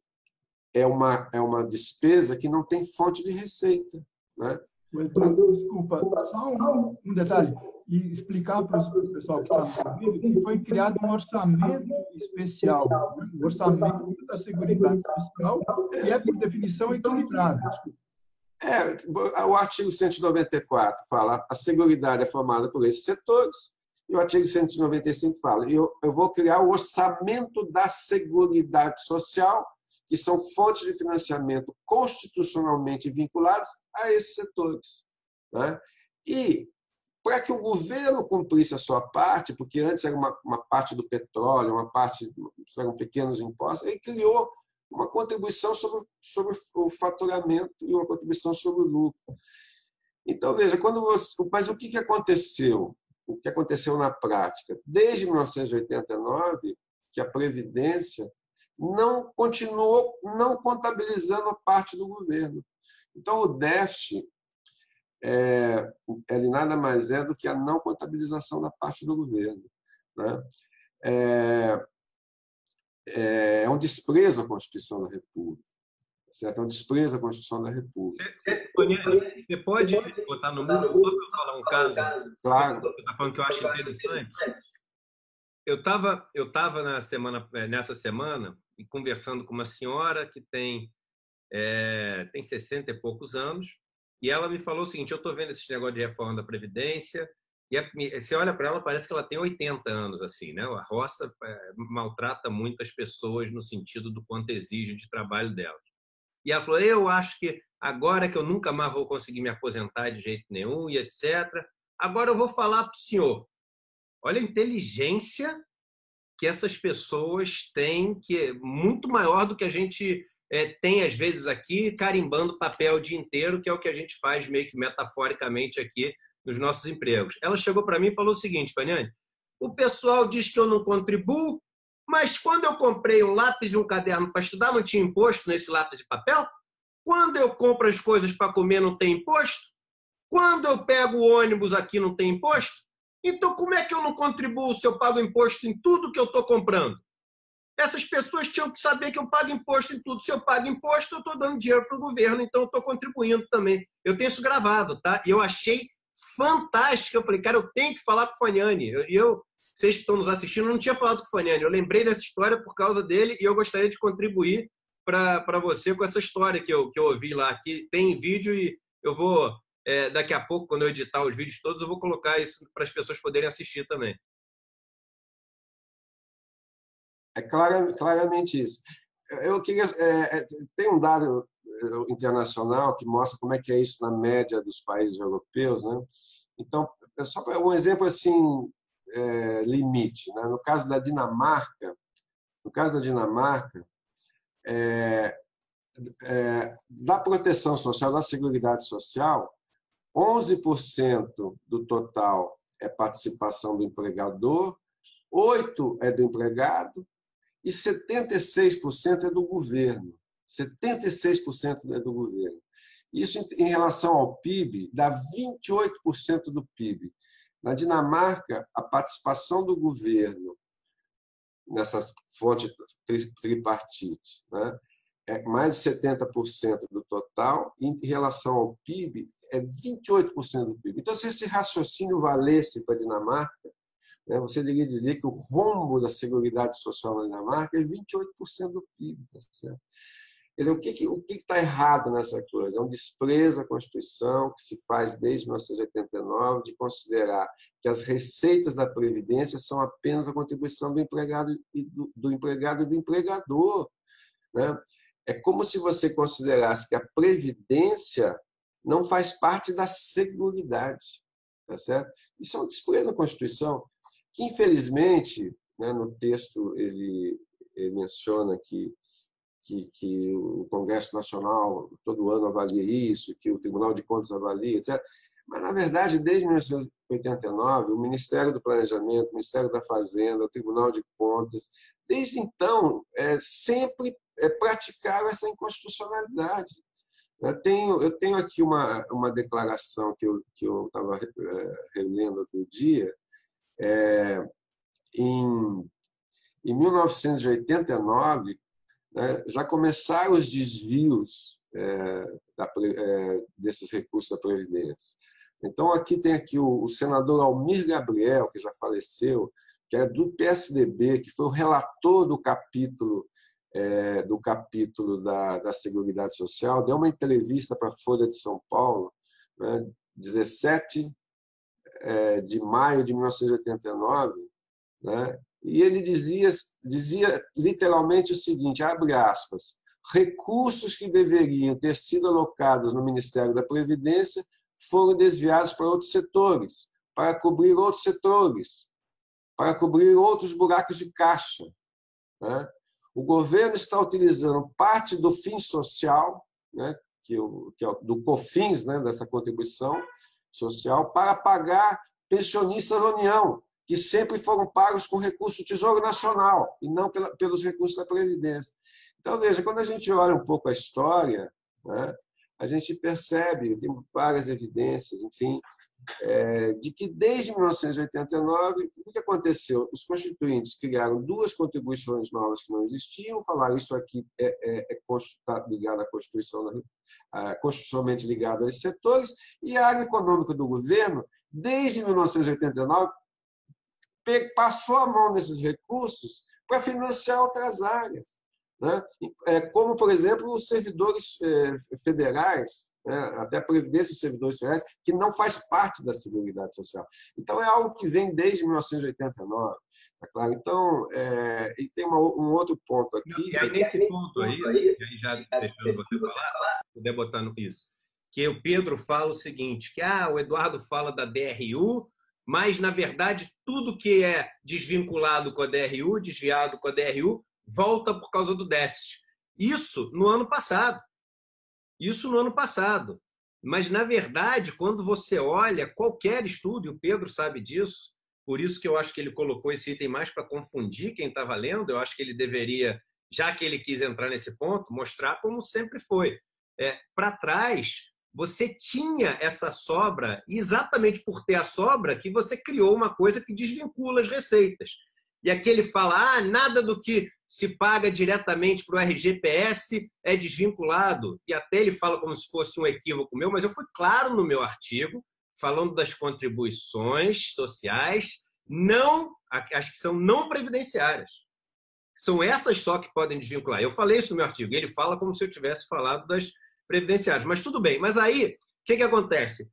C: é uma, é uma despesa que não tem fonte de receita. Né?
B: Desculpa, só um, um detalhe. E explicar para o pessoal que está no ouvindo que foi criado um orçamento especial, o orçamento da Seguridade Social, que é, por definição, equilibrado.
C: É, o artigo 194 fala a Seguridade é formada por esses setores, e o artigo 195 fala eu, eu vou criar o orçamento da Seguridade Social que são fontes de financiamento constitucionalmente vinculadas a esses setores. Né? E para que o governo cumprisse a sua parte, porque antes era uma, uma parte do petróleo, uma parte eram pequenos impostos, ele criou uma contribuição sobre, sobre o faturamento e uma contribuição sobre o lucro. Então, veja, quando você, mas o que, que aconteceu? O que aconteceu na prática? Desde 1989, que a Previdência não continuou não contabilizando a parte do governo. Então, o déficit é, ele nada mais é do que a não contabilização da parte do governo. Né? É, é, é um desprezo à Constituição da República. Certo? É um desprezo à Constituição da República.
A: Você pode botar no mundo, eu falar um caso?
C: Claro.
A: Você está falando que eu acho interessante. Eu estava eu tava na semana, é, nessa semana e conversando com uma senhora que tem, é, tem 60 e poucos anos, e ela me falou o seguinte: eu estou vendo esse negócio de reforma da Previdência, e você olha para ela, parece que ela tem 80 anos, assim, né? A roça é, maltrata muitas pessoas no sentido do quanto exige de trabalho delas. E ela falou: eu acho que agora que eu nunca mais vou conseguir me aposentar de jeito nenhum e etc., agora eu vou falar para o senhor. Olha a inteligência que essas pessoas têm, que é muito maior do que a gente é, tem, às vezes, aqui, carimbando papel o dia inteiro, que é o que a gente faz meio que metaforicamente aqui nos nossos empregos. Ela chegou para mim e falou o seguinte, Faniane, o pessoal diz que eu não contribuo, mas quando eu comprei um lápis e um caderno para estudar, não tinha imposto nesse lápis de papel? Quando eu compro as coisas para comer, não tem imposto? Quando eu pego o ônibus aqui, não tem imposto? Então, como é que eu não contribuo se eu pago imposto em tudo que eu estou comprando? Essas pessoas tinham que saber que eu pago imposto em tudo. Se eu pago imposto, eu estou dando dinheiro para o governo, então eu estou contribuindo também. Eu tenho isso gravado, tá? E eu achei fantástica. Eu falei, cara, eu tenho que falar com o Faniani. E eu, vocês que estão nos assistindo, não tinha falado com o Faniani. Eu lembrei dessa história por causa dele e eu gostaria de contribuir para você com essa história que eu, que eu ouvi lá, que tem vídeo e eu vou, é, daqui a pouco, quando eu editar os vídeos todos, eu vou colocar isso para as pessoas poderem assistir também.
C: É clara, claramente isso. Eu queria. É, é tem um dado é, internacional que mostra como é que é isso na média dos países europeus, né? Então, é só um exemplo assim é, limite, né? No caso da Dinamarca, no caso da Dinamarca, é, é, da proteção social, da seguridade social, 11% do total é participação do empregador, 8% é do empregado e 76% é do governo. 76% é do governo. Isso, em relação ao PIB, dá 28% do PIB. Na Dinamarca, a participação do governo nessa fonte tripartite né, é mais de 70% do total, em relação ao PIB, é 28% do PIB. Então, se esse raciocínio valesse para a Dinamarca, né, você deveria dizer que o rombo da Seguridade Social na Dinamarca é 28% do PIB. Tá certo? Quer dizer, o que o que está errado nessa coisa? É um desprezo à Constituição que se faz desde 1989 de considerar que as receitas da previdência são apenas a contribuição do empregado e do, do empregado e do empregador, né? É como se você considerasse que a previdência não faz parte da seguridade, tá certo? Isso é um desprezo à Constituição que infelizmente, né, no texto ele, ele menciona que que, que o Congresso Nacional todo ano avalia isso, que o Tribunal de Contas avalia, etc. Mas, na verdade, desde 1989, o Ministério do Planejamento, o Ministério da Fazenda, o Tribunal de Contas, desde então, é, sempre praticaram essa inconstitucionalidade. Eu tenho, eu tenho aqui uma, uma declaração que eu que eu estava é, relendo outro dia, é, em, em 1989, né, já começaram os desvios é, da, é, desses recursos da Previdência. Então, aqui tem aqui o, o, senador Almir Gabriel, que já faleceu, que é do PSDB, que foi o relator do capítulo é, do capítulo da, da Seguridade Social, deu uma entrevista para a Folha de São Paulo, né, 17 é, de maio de 1989, né, e ele dizia, dizia literalmente o seguinte, abre aspas, recursos que deveriam ter sido alocados no Ministério da Previdência foram desviados para outros setores, para cobrir outros setores, para cobrir outros buracos de caixa. Né? O governo está utilizando parte do fim social, né, que, o, que é do COFINS, né, dessa contribuição social, para pagar pensionistas da União, que sempre foram pagos com recurso do Tesouro Nacional e não pela, pelos recursos da Previdência. Então, veja, quando a gente olha um pouco a história, né, a gente percebe, tem várias evidências, enfim, é, de que desde 1989, o que aconteceu? Os constituintes criaram duas contribuições novas que não existiam, falaram isso aqui é, é, é tá ligado à Constituição, constitucionalmente ligado a esses setores, e a área econômica do governo, desde 1989, passou a mão nesses recursos para financiar outras áreas. Né? É, como, por exemplo, os servidores é, federais, né? até a Previdência dos Servidores Federais, que não faz parte da Seguridade Social. Então, é algo que vem desde 1989. Tá claro? Então, é, e tem uma, um outro ponto aqui.
A: E aí, nesse ponto aí, aí já deixando você falar, poder botar no isso, que o Pedro fala o seguinte, que ah, o Eduardo fala da DRU, mas, na verdade, tudo que é desvinculado com a DRU, desviado com a DRU, volta por causa do déficit. Isso no ano passado. Isso no ano passado. Mas, na verdade, quando você olha qualquer estudo, e o Pedro sabe disso, por isso que eu acho que ele colocou esse item mais para confundir quem estava lendo, eu acho que ele deveria, já que ele quis entrar nesse ponto, mostrar como sempre foi. É, para trás, você tinha essa sobra, e exatamente por ter a sobra que você criou uma coisa que desvincula as receitas. E aqui ele fala: ah, nada do que se paga diretamente para o RGPS é desvinculado. E até ele fala como se fosse um equívoco meu, mas eu fui claro no meu artigo, falando das contribuições sociais, não as que são não previdenciárias. São essas só que podem desvincular. Eu falei isso no meu artigo. Ele fala como se eu tivesse falado das previdenciárias. Mas tudo bem. Mas aí, o que, que acontece?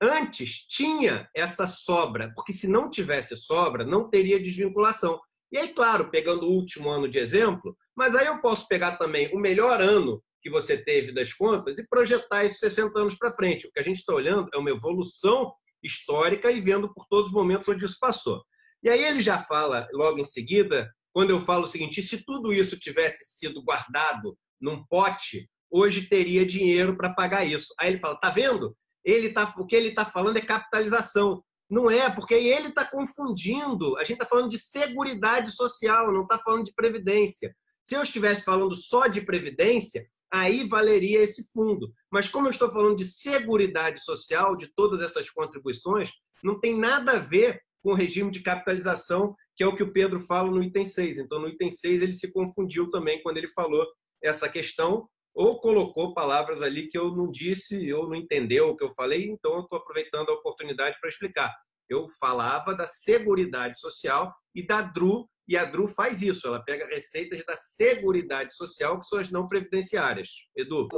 A: Antes tinha essa sobra, porque se não tivesse sobra, não teria desvinculação. E aí, claro, pegando o último ano de exemplo, mas aí eu posso pegar também o melhor ano que você teve das contas e projetar esses 60 anos para frente. O que a gente está olhando é uma evolução histórica e vendo por todos os momentos onde isso passou. E aí ele já fala logo em seguida, quando eu falo o seguinte: se tudo isso tivesse sido guardado num pote, hoje teria dinheiro para pagar isso. Aí ele fala: tá vendo? Ele tá, o que ele está falando é capitalização. Não é, porque ele está confundindo. A gente está falando de seguridade social, não está falando de previdência. Se eu estivesse falando só de previdência, aí valeria esse fundo. Mas como eu estou falando de seguridade social, de todas essas contribuições, não tem nada a ver com o regime de capitalização, que é o que o Pedro fala no item 6. Então, no item 6, ele se confundiu também quando ele falou essa questão, ou colocou palavras ali que eu não disse, ou não entendeu o que eu falei, então eu estou aproveitando a oportunidade para explicar. Eu falava da Seguridade Social e da DRU, e a DRU faz isso, ela pega receitas da Seguridade Social, que são as não previdenciárias. Edu,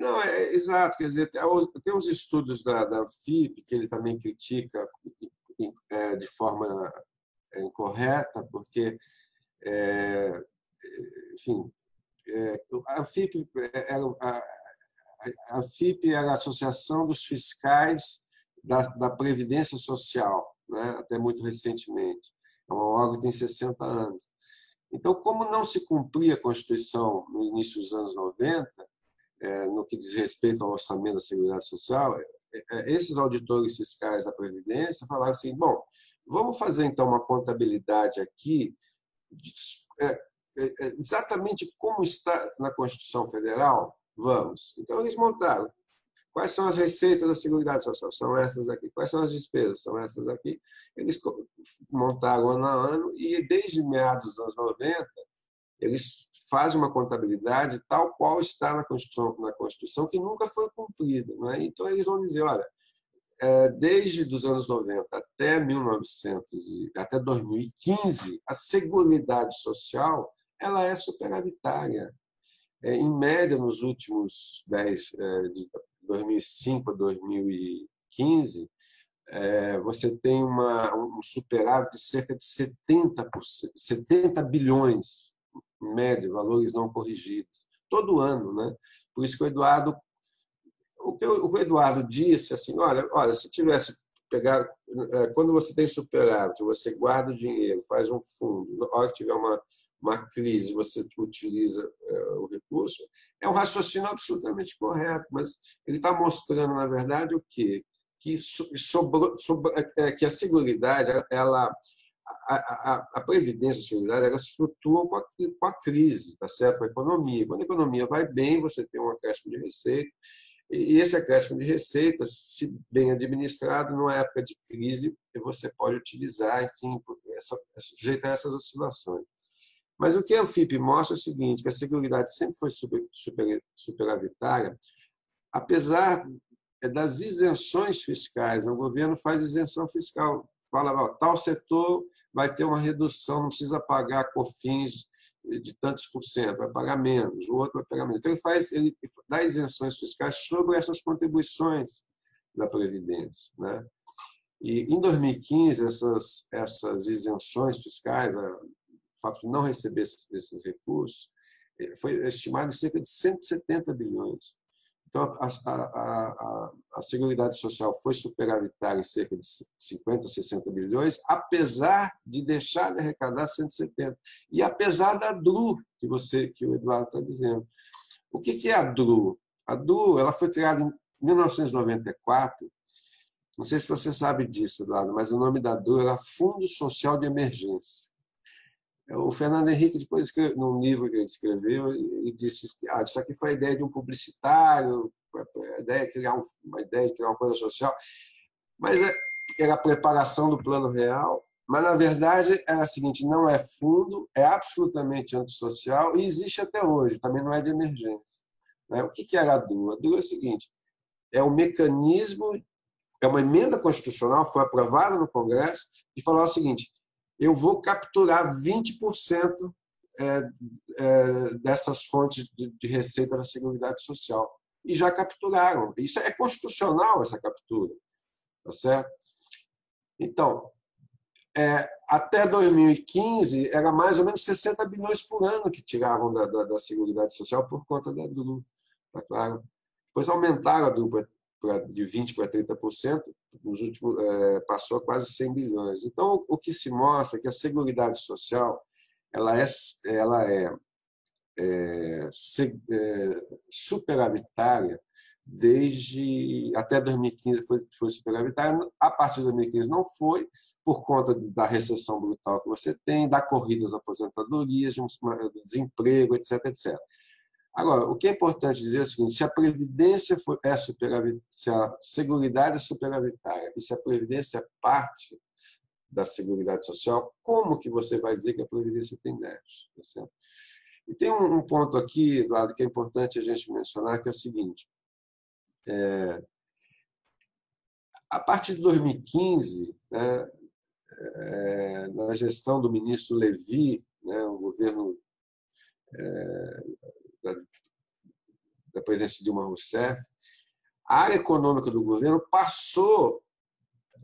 C: não, é, exato. Quer dizer, tem uns estudos da, da FIP que ele também critica é, de forma é, incorreta, porque, é, enfim, a FIP era a, a FIP era a Associação dos Fiscais da, da Previdência Social, né? até muito recentemente. É uma órgão que tem 60 anos. Então, como não se cumpria a Constituição no início dos anos 90, é, no que diz respeito ao orçamento da Seguridade Social, é, é, esses auditores fiscais da Previdência falaram assim: bom, vamos fazer então uma contabilidade aqui, de, é, é, exatamente como está na Constituição Federal? Vamos. Então, eles montaram. Quais são as receitas da Seguridade Social? São essas aqui. Quais são as despesas? São essas aqui. Eles montaram ano a ano e, desde meados dos anos 90, eles faz uma contabilidade tal qual está na Constituição, na Constituição que nunca foi cumprida. Né? Então, eles vão dizer, olha, é, desde os anos 90 até 1900 até 2015, a Seguridade Social ela é superavitária. É, em média, nos últimos 10, é, de 2005 a 2015, você tem uma, um superávit de cerca de 70%, 70 bilhões média, valores não corrigidos, todo ano. Né? Por isso que o Eduardo. O que o Eduardo disse assim: olha, olha se tivesse pegar. É, quando você tem superávit, você guarda o dinheiro, faz um fundo, na hora que tiver uma, uma crise, você utiliza é, o recurso, é um raciocínio absolutamente correto, mas ele está mostrando, na verdade, o quê? Que, sobrou, sobrou, é, que a seguridade ela a, a, a Previdência Solidária ela se flutua com a, com a crise, tá certo? com a economia. Quando a economia vai bem, você tem um acréscimo de receita, e esse acréscimo de receitas, se bem administrado, numa época de crise, você pode utilizar, enfim, essa, sujeitar essas oscilações. Mas o que a FIP mostra é o seguinte, que a Seguridade sempre foi super, super, superavitária, apesar das isenções fiscais. O governo faz isenção fiscal. Fala, ó, tal setor vai ter uma redução, não precisa pagar COFINS de tantos por cento, vai pagar menos, o outro vai pagar menos. Então, ele, faz, ele dá isenções fiscais sobre essas contribuições da Previdência. Né? E, em 2015, essas, essas isenções fiscais, o fato de não receber esses recursos, eh, foi estimado em cerca de 170 bilhões. Então, a, a, a, a Seguridade Social foi superavitária em cerca de 50, 60 bilhões, apesar de deixar de arrecadar 170. E apesar da DRU, que, você, que o Eduardo está dizendo. O que é a DRU? A DRU ela foi criada em 1994. Não sei se você sabe disso, Eduardo, mas o nome da DRU era Fundo Social de Emergência. O Fernando Henrique, depois, num livro que ele escreveu, ele disse que ah, isso aqui foi a ideia de um publicitário, a ideia de criar uma ideia de criar uma coisa social, mas é, era a preparação do plano real, mas, na verdade, era a seguinte, não é fundo, é absolutamente antissocial e existe até hoje, também não é de emergência. Né? O que era a DUA? A DUA é o seguinte, é o mecanismo é uma emenda constitucional, foi aprovada no Congresso, e falou o seguinte: eu vou capturar 20% é, é, dessas fontes de, de receita da Seguridade Social. E já capturaram. Isso é constitucional, essa captura. Tá certo? Então, é, até 2015, era mais ou menos 60 bilhões por ano que tiravam da, da, da Seguridade Social por conta da DRU. Tá claro? Depois aumentaram a DRU de 20% para 30%, nos últimos, é, passou a quase 100 bilhões. Então, o que se mostra é que a Seguridade Social ela é, ela é, é, é superavitária desde até 2015 foi, foi superavitária. A partir de 2015 não foi, por conta da recessão brutal que você tem, da corrida às aposentadorias, um desemprego, etc, etc. Agora, o que é importante dizer é o seguinte: se a previdência é superavitária, se a seguridade é superavitária e se a previdência é parte da Seguridade Social, como que você vai dizer que a Previdência tem déficit? Tá e tem um, ponto aqui, Eduardo, que é importante a gente mencionar, que é o seguinte. É, a partir de 2015, né, é, na gestão do ministro Levi, né, governo é, da, da presidente Dilma Rousseff, a área econômica do governo passou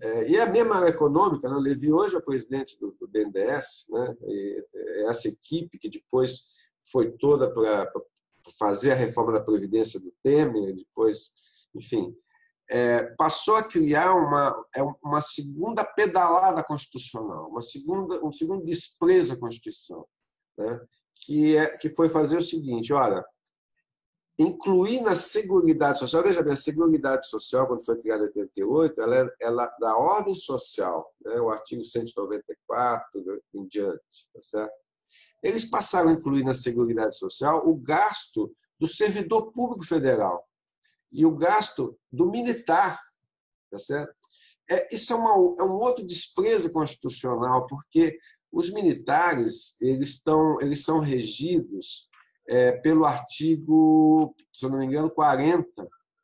C: é, e a mesma área econômica, né? Levi hoje é presidente do, do BNDES, né? É essa equipe que depois foi toda para fazer a reforma da Previdência do Temer, depois, enfim, é, passou a criar uma, é uma segunda pedalada constitucional, uma segunda, um segundo desprezo à Constituição, né? Que, é, que foi fazer o seguinte, olha, incluir na Seguridade Social, veja bem, a Seguridade Social, quando foi criada em 88, ela, é, ela da ordem social, né, o artigo 194 em diante, tá certo? Eles passaram a incluir na Seguridade Social o gasto do servidor público federal e o gasto do militar, tá certo? É, isso é, uma, é um outro desprezo constitucional, porque os militares eles, estão, eles são regidos é, pelo artigo, se não me engano, 40,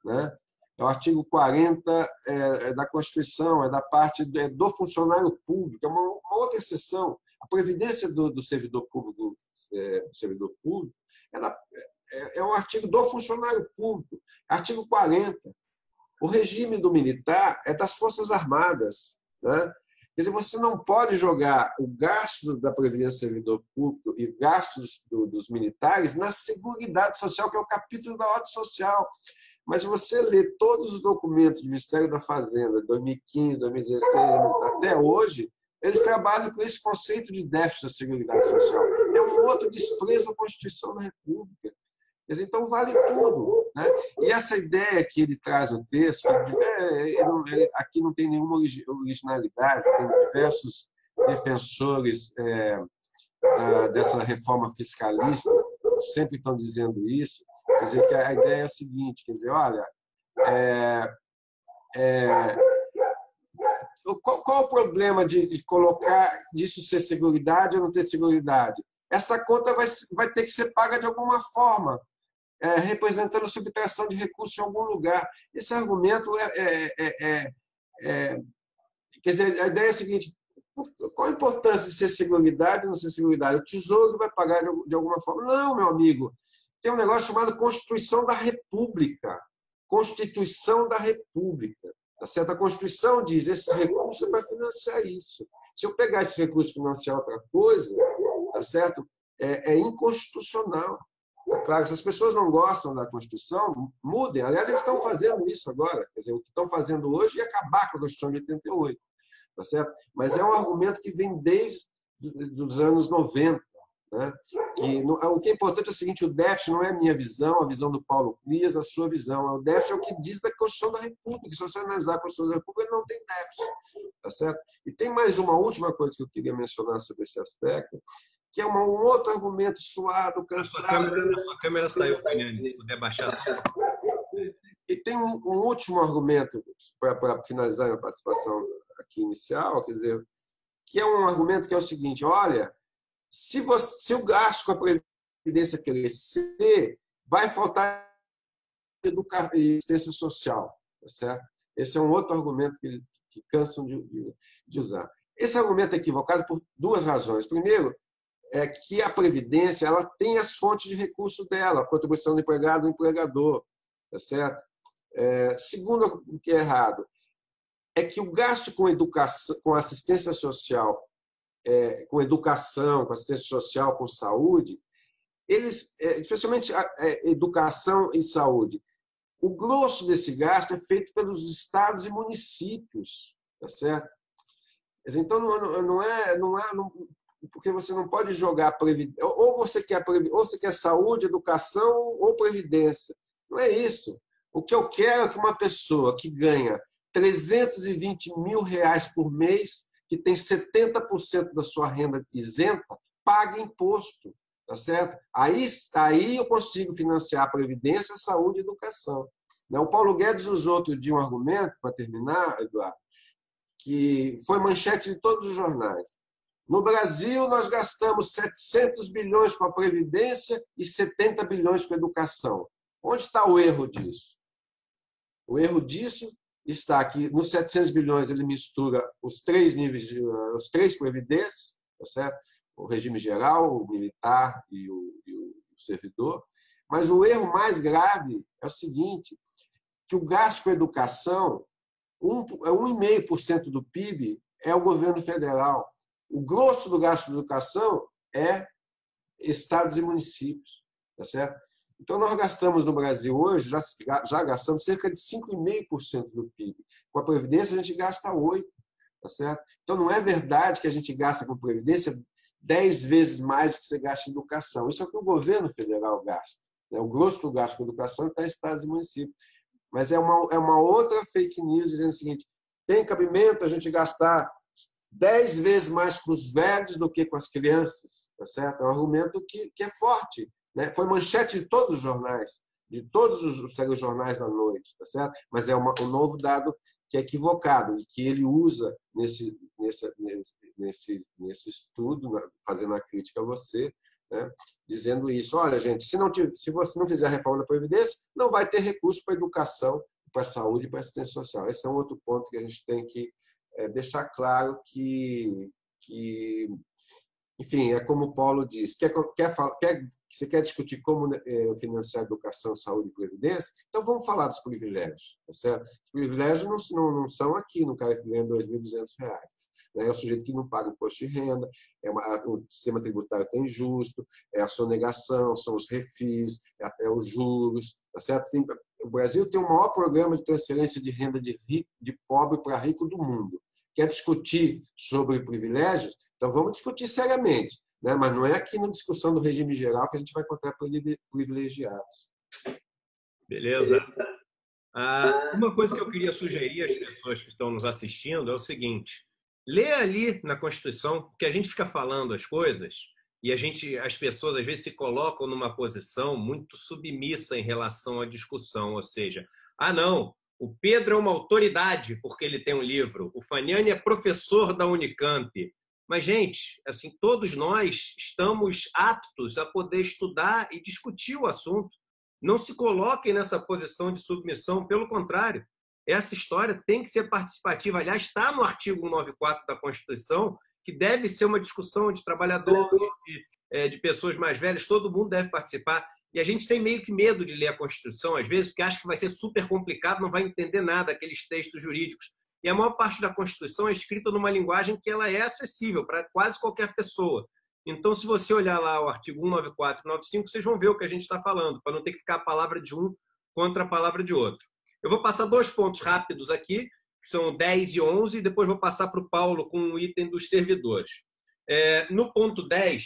C: né? É o artigo 40 é, é, da Constituição, é da parte do, é do funcionário público, é uma, uma, outra exceção. A previdência do, do servidor público, é, do servidor público da, é, é um artigo do funcionário público, artigo 40. O regime do militar é das Forças Armadas. Né? Quer dizer, você não pode jogar o gasto da Previdência do Servidor Público e gastos do, dos militares na Seguridade Social, que é o capítulo da ordem social. Mas se você lê todos os documentos do Ministério da Fazenda, 2015, 2016, até hoje, eles trabalham com esse conceito de déficit da Seguridade Social. É um outro desprezo à Constituição da República. Então, vale tudo. Né? E essa ideia que ele traz no texto, é, aqui não tem nenhuma originalidade, tem diversos defensores é, dessa reforma fiscalista, sempre estão dizendo isso. Quer dizer, que a ideia é a seguinte: quer dizer, olha, é, é, qual, qual, o problema de, de, colocar disso ser seguridade ou não ter seguridade? Essa conta vai, vai ter que ser paga de alguma forma é, representando subtração de recursos em algum lugar. Esse argumento é, é, é, é, é Quer dizer, a ideia é a seguinte: qual a importância de ser seguridade ou não ser seguridade? O tesouro vai pagar de alguma forma? Não, meu amigo. Tem um negócio chamado Constituição da República. Constituição da República. Tá certo? A Constituição diz esses recursos para financiar isso. Se eu pegar esse recurso financiar outra coisa, tá certo? É, é inconstitucional. Claro, se as pessoas não gostam da Constituição, mudem. Aliás, eles estão fazendo isso agora. Quer dizer, o que estão fazendo hoje é acabar com a Constituição de 88. Tá certo? Mas é um argumento que vem desde os anos 90. Né? Que, o que é importante é o seguinte: o déficit não é a minha visão, a visão do Paulo Crias, a sua visão. O déficit é o que diz da Constituição da República. Se você analisar a Constituição da República, não tem déficit. Tá certo? E tem mais uma última coisa que eu queria mencionar sobre esse aspecto, que é um outro argumento suado, cansado. A sua
A: câmera, a sua câmera saiu, Fernandes, se puder baixar.
C: E tem um, um último argumento, para finalizar a participação aqui inicial, quer dizer, que é um argumento que é o seguinte, olha, se, você, se o gasto com a Previdência crescer, vai faltar assistência social, tá certo? Esse é um outro argumento que, que cansam de, de, de usar. Esse argumento é equivocado por duas razões. Primeiro, é que a Previdência ela tem as fontes de recurso dela, a contribuição do empregado do empregador. Tá certo? É, segundo, o que é errado é que o gasto com educação, com assistência social, é, com educação, com assistência social, com saúde, eles, é, especialmente a, é, educação e saúde, o grosso desse gasto é feito pelos estados e municípios, tá certo? Então não, não é, não é, não, porque você não pode jogar previdência, ou você quer ou você quer saúde, educação ou previdência. Não é isso. O que eu quero é que uma pessoa que ganha 320 mil reais por mês, que tem 70% da sua renda isenta, pague imposto. Tá certo? Aí, aí eu consigo financiar a Previdência, saúde e educação. Né? O Paulo Guedes usou outro dia um argumento, para terminar, Eduardo, que foi manchete de todos os jornais. No Brasil, nós gastamos 700 bilhões com a Previdência e 70 bilhões com a educação. Onde está o erro disso? O erro disso está que nos 700 bilhões ele mistura os três níveis, de, os três previdências, tá certo? o regime geral, o militar e o, e o servidor. Mas o erro mais grave é o seguinte, que o gasto com educação, 1,5% é do PIB é o governo federal. O grosso do gasto com educação é estados e municípios. Tá certo? Então, nós gastamos no Brasil hoje, já, já gastamos cerca de 5,5% do PIB. Com a Previdência, a gente gasta 8%. Tá certo? Então, não é verdade que a gente gasta com Previdência 10 vezes mais do que você gasta em educação. Isso é o que o governo federal gasta. Né? O grosso do gasto com educação está em estados e municípios. Mas é uma, é uma outra fake news dizendo o seguinte: tem cabimento a gente gastar 10 vezes mais com os velhos do que com as crianças. Tá certo? É um argumento que, que é forte. Né? Foi manchete de todos os jornais, de todos os telejornais da noite, tá certo? Mas é uma, um novo dado que é equivocado e que ele usa nesse, nesse, nesse, nesse estudo, fazendo a crítica a você, né? dizendo isso. Olha, gente, se, não, se você não fizer a reforma da Previdência, não vai ter recurso para educação, para saúde para assistência social. Esse é um outro ponto que a gente tem que é, deixar claro que, que enfim, é como o Paulo diz, quer, quer, quer, você quer discutir como é, financiar educação, saúde e previdência? Então vamos falar dos privilégios, tá certo? Os privilégios não, não, não são aqui no cara que ganha R$ 2.200. Né? É o sujeito que não paga imposto de renda, é uma, o sistema tributário está injusto, é a sonegação, são os refis, é, é os juros, tá certo? Tem, o Brasil tem o maior programa de transferência de renda de, rico, de pobre para rico do mundo quer discutir sobre privilégios, então vamos discutir seriamente. Né? Mas não é aqui na discussão do regime geral que a gente vai encontrar privilegiados.
A: Beleza. Ah, uma coisa que eu queria sugerir às pessoas que estão nos assistindo é o seguinte: lê ali na Constituição, porque a gente fica falando as coisas e a gente, as pessoas às vezes se colocam numa posição muito submissa em relação à discussão, ou seja, ah não, o Pedro é uma autoridade porque ele tem um livro. O Faniani é professor da Unicamp. Mas, gente, assim, todos nós estamos aptos a poder estudar e discutir o assunto. Não se coloquem nessa posição de submissão, pelo contrário. Essa história tem que ser participativa. Aliás, está no artigo 194 da Constituição, que deve ser uma discussão de trabalhadores, de, é, de pessoas mais velhas, todo mundo deve participar. E a gente tem meio que medo de ler a Constituição, às vezes, porque acha que vai ser super complicado, não vai entender nada, aqueles textos jurídicos. E a maior parte da Constituição é escrita numa linguagem que ela é acessível para quase qualquer pessoa. Então, se você olhar lá o artigo 194 e 95, vocês vão ver o que a gente está falando, para não ter que ficar a palavra de um contra a palavra de outro. Eu vou passar dois pontos rápidos aqui, que são 10 e 11, e depois vou passar para o Paulo com o item dos servidores. É, no ponto 10,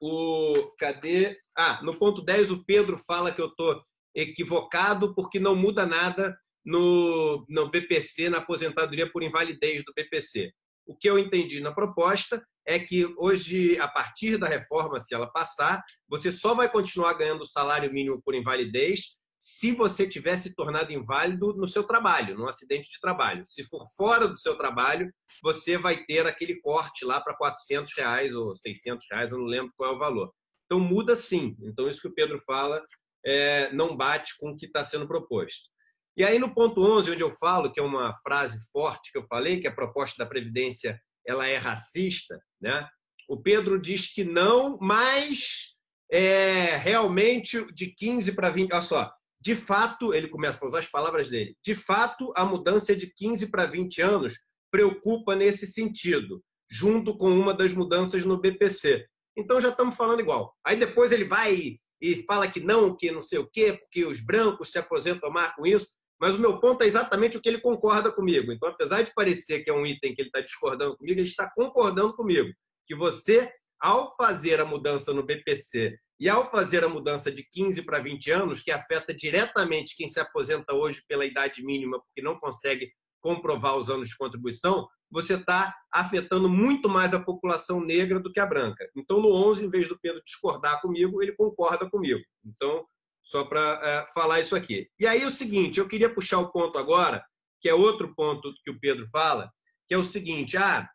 A: o. Cadê? Ah, no ponto 10, o Pedro fala que eu estou equivocado porque não muda nada no, no BPC, na aposentadoria por invalidez do BPC. O que eu entendi na proposta é que hoje, a partir da reforma, se ela passar, você só vai continuar ganhando o salário mínimo por invalidez se você tiver se tornado inválido no seu trabalho, num acidente de trabalho. Se for fora do seu trabalho, você vai ter aquele corte lá para 400 reais ou 600 reais, eu não lembro qual é o valor. Então muda sim. Então isso que o Pedro fala é, não bate com o que está sendo proposto. E aí no ponto 11, onde eu falo, que é uma frase forte que eu falei, que a proposta da Previdência ela é racista, né? o Pedro diz que não, mas é, realmente de 15 para 20, olha só, de fato, ele começa a usar as palavras dele, de fato, a mudança de 15 para 20 anos preocupa nesse sentido, junto com uma das mudanças no BPC. Então já estamos falando igual. Aí depois ele vai e fala que não, que não sei o quê, porque os brancos se aposentam mais com isso. Mas o meu ponto é exatamente o que ele concorda comigo. Então, apesar de parecer que é um item que ele está discordando comigo, ele está concordando comigo. Que você, ao fazer a mudança no BPC e ao fazer a mudança de 15 para 20 anos, que afeta diretamente quem se aposenta hoje pela idade mínima, porque não consegue comprovar os anos de contribuição, você está afetando muito mais a população negra do que a branca. Então, no 11, em vez do Pedro discordar comigo, ele concorda comigo. Então, só para é, falar isso aqui. E aí, o seguinte, eu queria puxar o ponto agora, que é outro ponto que o Pedro fala, que é o seguinte: ah,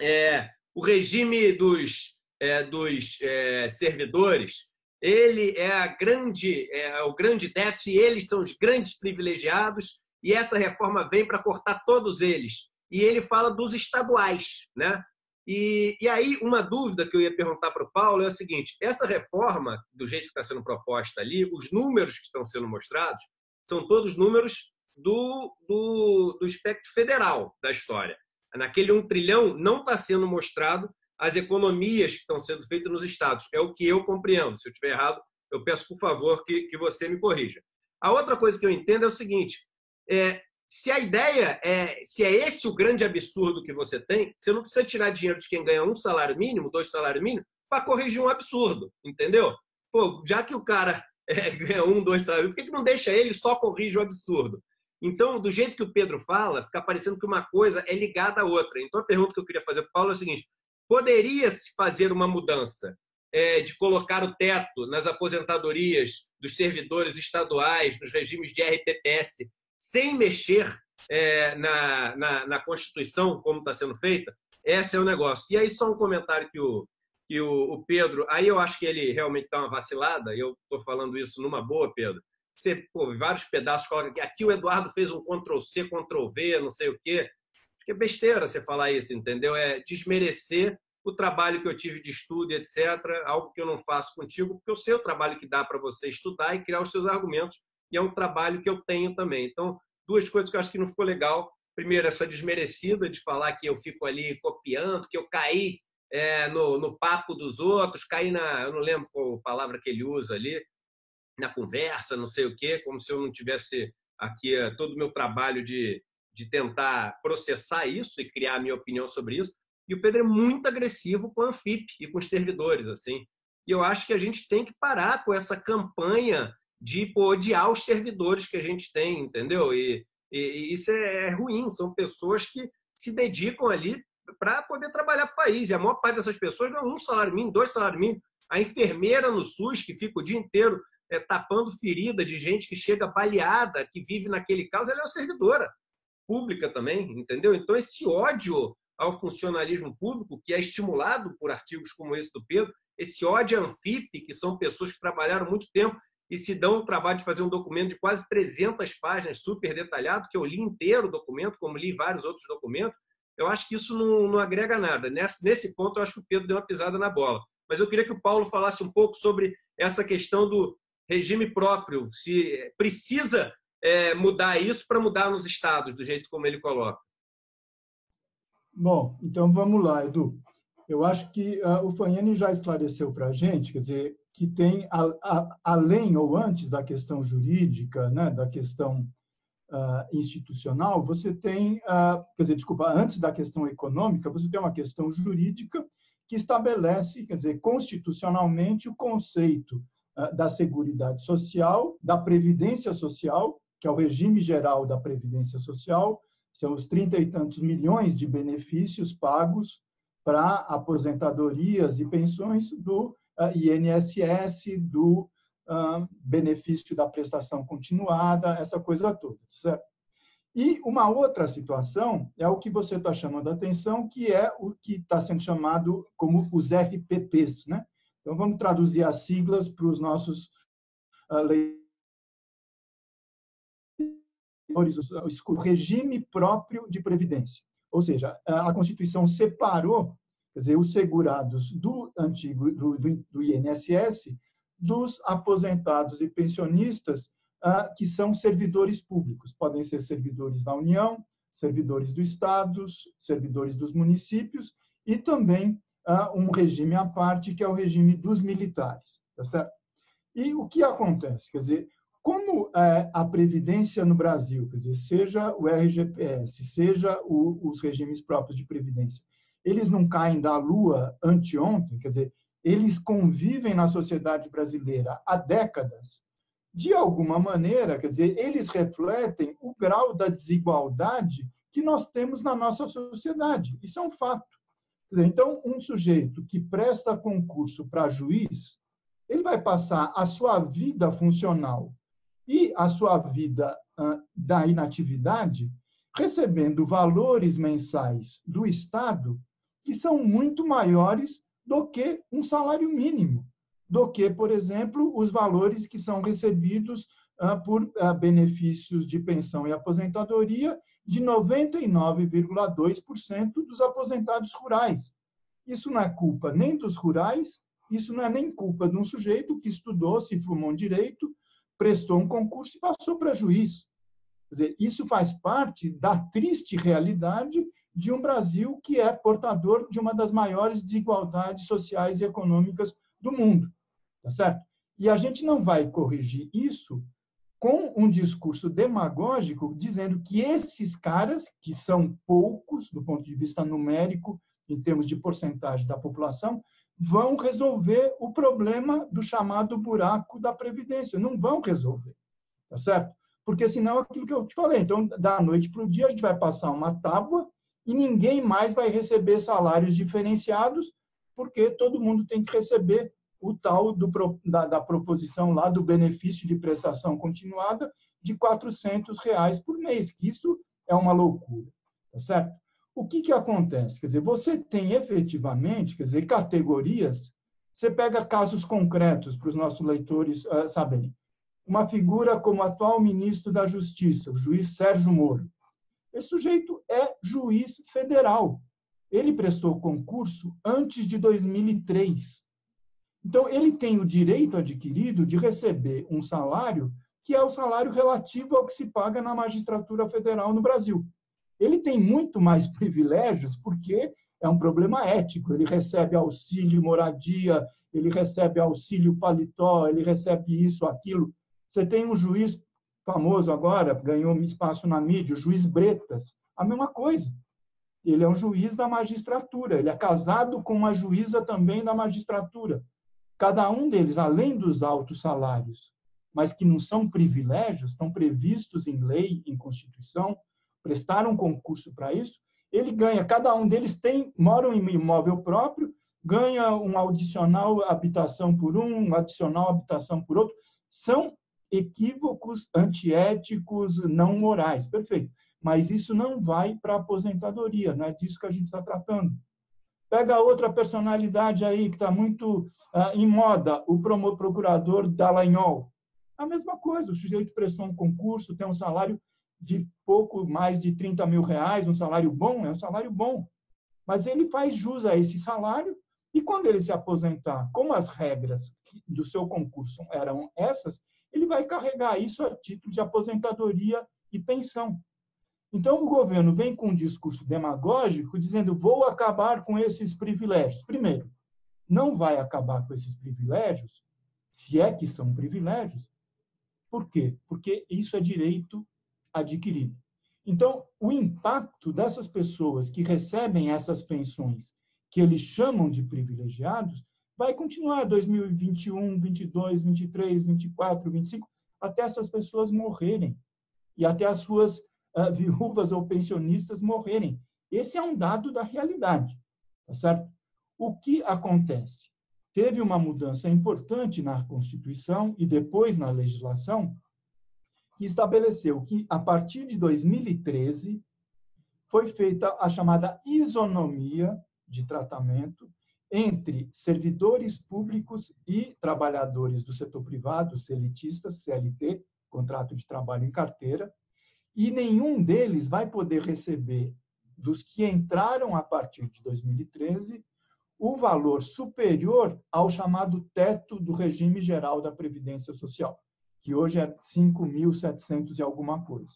A: é, o regime dos, é, dos é, servidores ele é a grande é o grande déficit, eles são os grandes privilegiados e essa reforma vem para cortar todos eles. E ele fala dos estaduais, né? E, e aí, uma dúvida que eu ia perguntar para o Paulo é o seguinte: essa reforma, do jeito que está sendo proposta ali, os números que estão sendo mostrados são todos números do, do, do espectro federal da história. Naquele um trilhão não está sendo mostrado as economias que estão sendo feitas nos estados. É o que eu compreendo. Se eu estiver errado, eu peço, por favor, que, que você me corrija. A outra coisa que eu entendo é o seguinte: é, se a ideia é, se é esse o grande absurdo que você tem, você não precisa tirar dinheiro de quem ganha um salário mínimo, dois salários mínimos, para corrigir um absurdo, entendeu? Pô, já que o cara é, ganha um, dois salários, por que, que não deixa ele só corrige o absurdo? Então, do jeito que o Pedro fala, fica parecendo que uma coisa é ligada à outra. Então, a pergunta que eu queria fazer para o Paulo é a seguinte: poderia-se fazer uma mudança é, de colocar o teto nas aposentadorias dos servidores estaduais, nos regimes de RPPS, sem mexer é, na, na, na, Constituição, como está sendo feita, esse é o negócio. E aí, só um comentário que o, que o, o Pedro. Aí eu acho que ele realmente está uma vacilada, eu estou falando isso numa boa, Pedro. Você, pô, vários pedaços coloca aqui. Aqui o Eduardo fez um Ctrl-C, Ctrl-V, não sei o quê. Que é besteira você falar isso, entendeu? É desmerecer o trabalho que eu tive de estudo, etc., algo que eu não faço contigo, porque eu sei o trabalho que dá para você estudar e criar os seus argumentos e é um trabalho que eu tenho também. Então, duas coisas que eu acho que não ficou legal. Primeiro, essa desmerecida de falar que eu fico ali copiando, que eu caí é, no, no papo dos outros, caí na. Eu não lembro qual palavra que ele usa ali, na conversa, não sei o quê, como se eu não tivesse aqui é, todo o meu trabalho de, de tentar processar isso e criar a minha opinião sobre isso. E o Pedro é muito agressivo com a Anfip e com os servidores, assim. E eu acho que a gente tem que parar com essa campanha de pô, odiar os servidores que a gente tem, entendeu? E, e, e isso é, é ruim, são pessoas que se dedicam ali para poder trabalhar para o país. E a maior parte dessas pessoas ganha um salário mínimo, dois salários mínimos. A enfermeira no SUS, que fica o dia inteiro é, tapando ferida de gente que chega baleada, que vive naquele caso, ela é uma servidora pública também, entendeu? Então, esse ódio ao funcionalismo público, que é estimulado por artigos como esse do Pedro, esse ódio à Anfip, que são pessoas que trabalharam muito tempo e se dão o trabalho de fazer um documento de quase 300 páginas, super detalhado, que eu li inteiro o documento, como li vários outros documentos, eu acho que isso não, não agrega nada. Nesse, nesse ponto, eu acho que o Pedro deu uma pisada na bola. Mas eu queria que o Paulo falasse um pouco sobre essa questão do regime próprio, se precisa é, mudar isso para mudar nos estados, do jeito como ele coloca.
B: Bom, então vamos lá, Edu. Eu acho que uh, o Fanhani já esclareceu para a gente, quer dizer, que tem, a, a, além ou antes da questão jurídica, né, da questão uh, institucional, você tem, uh, quer dizer, desculpa, antes da questão econômica, você tem uma questão jurídica que estabelece, quer dizer, constitucionalmente o conceito da Seguridade Social, da Previdência Social, que é o regime geral da Previdência Social, são os trinta e tantos milhões de benefícios pagos para aposentadorias e pensões do INSS, do benefício da prestação continuada, essa coisa toda, certo? E uma outra situação é o que você está chamando a atenção, que é o que está sendo chamado como os RPPs, né? Então, vamos traduzir as siglas para os nossos leitores o regime próprio de previdência. Ou seja, a Constituição separou quer dizer, os segurados do antigo do, do, do INSS dos aposentados e pensionistas ah, que são servidores públicos. Podem ser servidores da União, servidores do Estado, servidores dos municípios e também ah, um regime à parte, que é o regime dos militares. Tá certo? E o que acontece? Quer dizer, como é, a previdência no Brasil, quer dizer, seja o RGPS, seja o, os regimes próprios de previdência, eles não caem da lua anteontem, quer dizer, eles convivem na sociedade brasileira há décadas, de alguma maneira, quer dizer, eles refletem o grau da desigualdade que nós temos na nossa sociedade. Isso é um fato. Dizer, então, um sujeito que presta concurso para juiz, ele vai passar a sua vida funcional e a sua vida da inatividade recebendo valores mensais do Estado que são muito maiores do que um salário mínimo, do que, por exemplo, os valores que são recebidos por benefícios de pensão e aposentadoria de 99,2% dos aposentados rurais. Isso não é culpa nem dos rurais, isso não é nem culpa de um sujeito que estudou, se formou em direito, prestou um concurso e passou para juiz. Quer dizer, isso faz parte da triste realidade de um Brasil que é portador de uma das maiores desigualdades sociais e econômicas do mundo, tá certo? E a gente não vai corrigir isso com um discurso demagógico dizendo que esses caras, que são poucos do ponto de vista numérico, em termos de porcentagem da população, vão resolver o problema do chamado buraco da Previdência. Não vão resolver, tá certo? Porque senão é aquilo que eu te falei. Então, da noite para o dia, a gente vai passar uma tábua e ninguém mais vai receber salários diferenciados, porque todo mundo tem que receber o tal do, da, da, proposição lá do benefício de prestação continuada de 400 reais por mês, que isso é uma loucura, tá certo? O que, que acontece? Quer dizer, você tem efetivamente, quer dizer, categorias, você pega casos concretos para os nossos leitores uh, saberem. Uma figura como o atual ministro da Justiça, o juiz Sérgio Moro, esse sujeito é juiz federal. Ele prestou concurso antes de 2003. Então, ele tem o direito adquirido de receber um salário que é o salário relativo ao que se paga na magistratura federal no Brasil. Ele tem muito mais <laughs> privilégios porque é um problema ético. Ele recebe auxílio moradia, ele recebe auxílio paletó, ele recebe isso, aquilo. Você tem um juiz famoso agora, ganhou espaço na mídia, o juiz Bretas, a mesma coisa. Ele é um juiz da magistratura, ele é casado com uma juíza também da magistratura. Cada um deles, além dos altos salários, mas que não são privilégios, estão previstos em lei, em Constituição, prestaram concurso para isso, ele ganha, cada um deles tem, moram em imóvel próprio, ganha um adicional habitação por um, um adicional habitação por outro, são equívocos antiéticos não morais. Perfeito. Mas isso não vai para a aposentadoria, não é disso que a gente está tratando. Pega outra personalidade aí que está muito uh, em moda, o procurador Dallagnol. A mesma coisa, o sujeito prestou um concurso, tem um salário de pouco mais de 30 mil reais, um salário bom, é um salário bom. Mas ele faz jus a esse salário e quando ele se aposentar, como as regras do seu concurso eram essas, ele vai carregar isso a título de aposentadoria e pensão. Então, o governo vem com um discurso demagógico dizendo: vou acabar com esses privilégios. Primeiro, não vai acabar com esses privilégios, se é que são privilégios. Por quê? Porque isso é direito adquirido. Então, o impacto dessas pessoas que recebem essas pensões, que eles chamam de privilegiados, vai continuar 2021, 22, 23, 24, 25, até essas pessoas morrerem e até as suas uh, <laughs> viúvas ou pensionistas morrerem. Esse é um dado da realidade, tá certo? O que acontece? Teve uma mudança importante na Constituição e depois na legislação que estabeleceu que a partir de 2013 foi feita a chamada isonomia de tratamento entre servidores públicos e trabalhadores do setor privado, CLTistas, CLT, contrato de trabalho em carteira, e nenhum deles vai poder receber dos que entraram a partir de 2013 o valor superior ao chamado teto do regime geral da Previdência Social, que hoje é 5.700 e alguma coisa.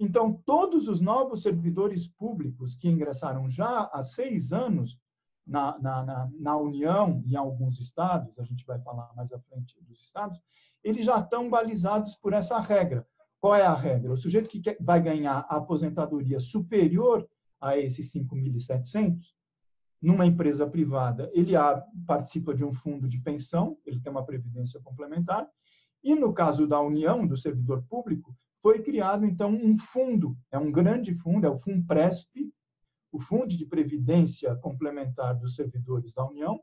B: Então, todos os novos servidores públicos que ingressaram já há seis anos na, na, na, na União e em alguns estados, a gente vai falar mais à frente dos estados, eles já estão balizados por essa regra. Qual é a regra? O sujeito que vai ganhar a aposentadoria superior a esses 5.700, numa empresa privada, ele participa de um fundo de pensão, ele tem uma previdência complementar, e no caso da União, do servidor público, foi criado, então, um fundo, é um grande fundo, é o FUNPRESP, o Fundo de Previdência Complementar dos Servidores da União.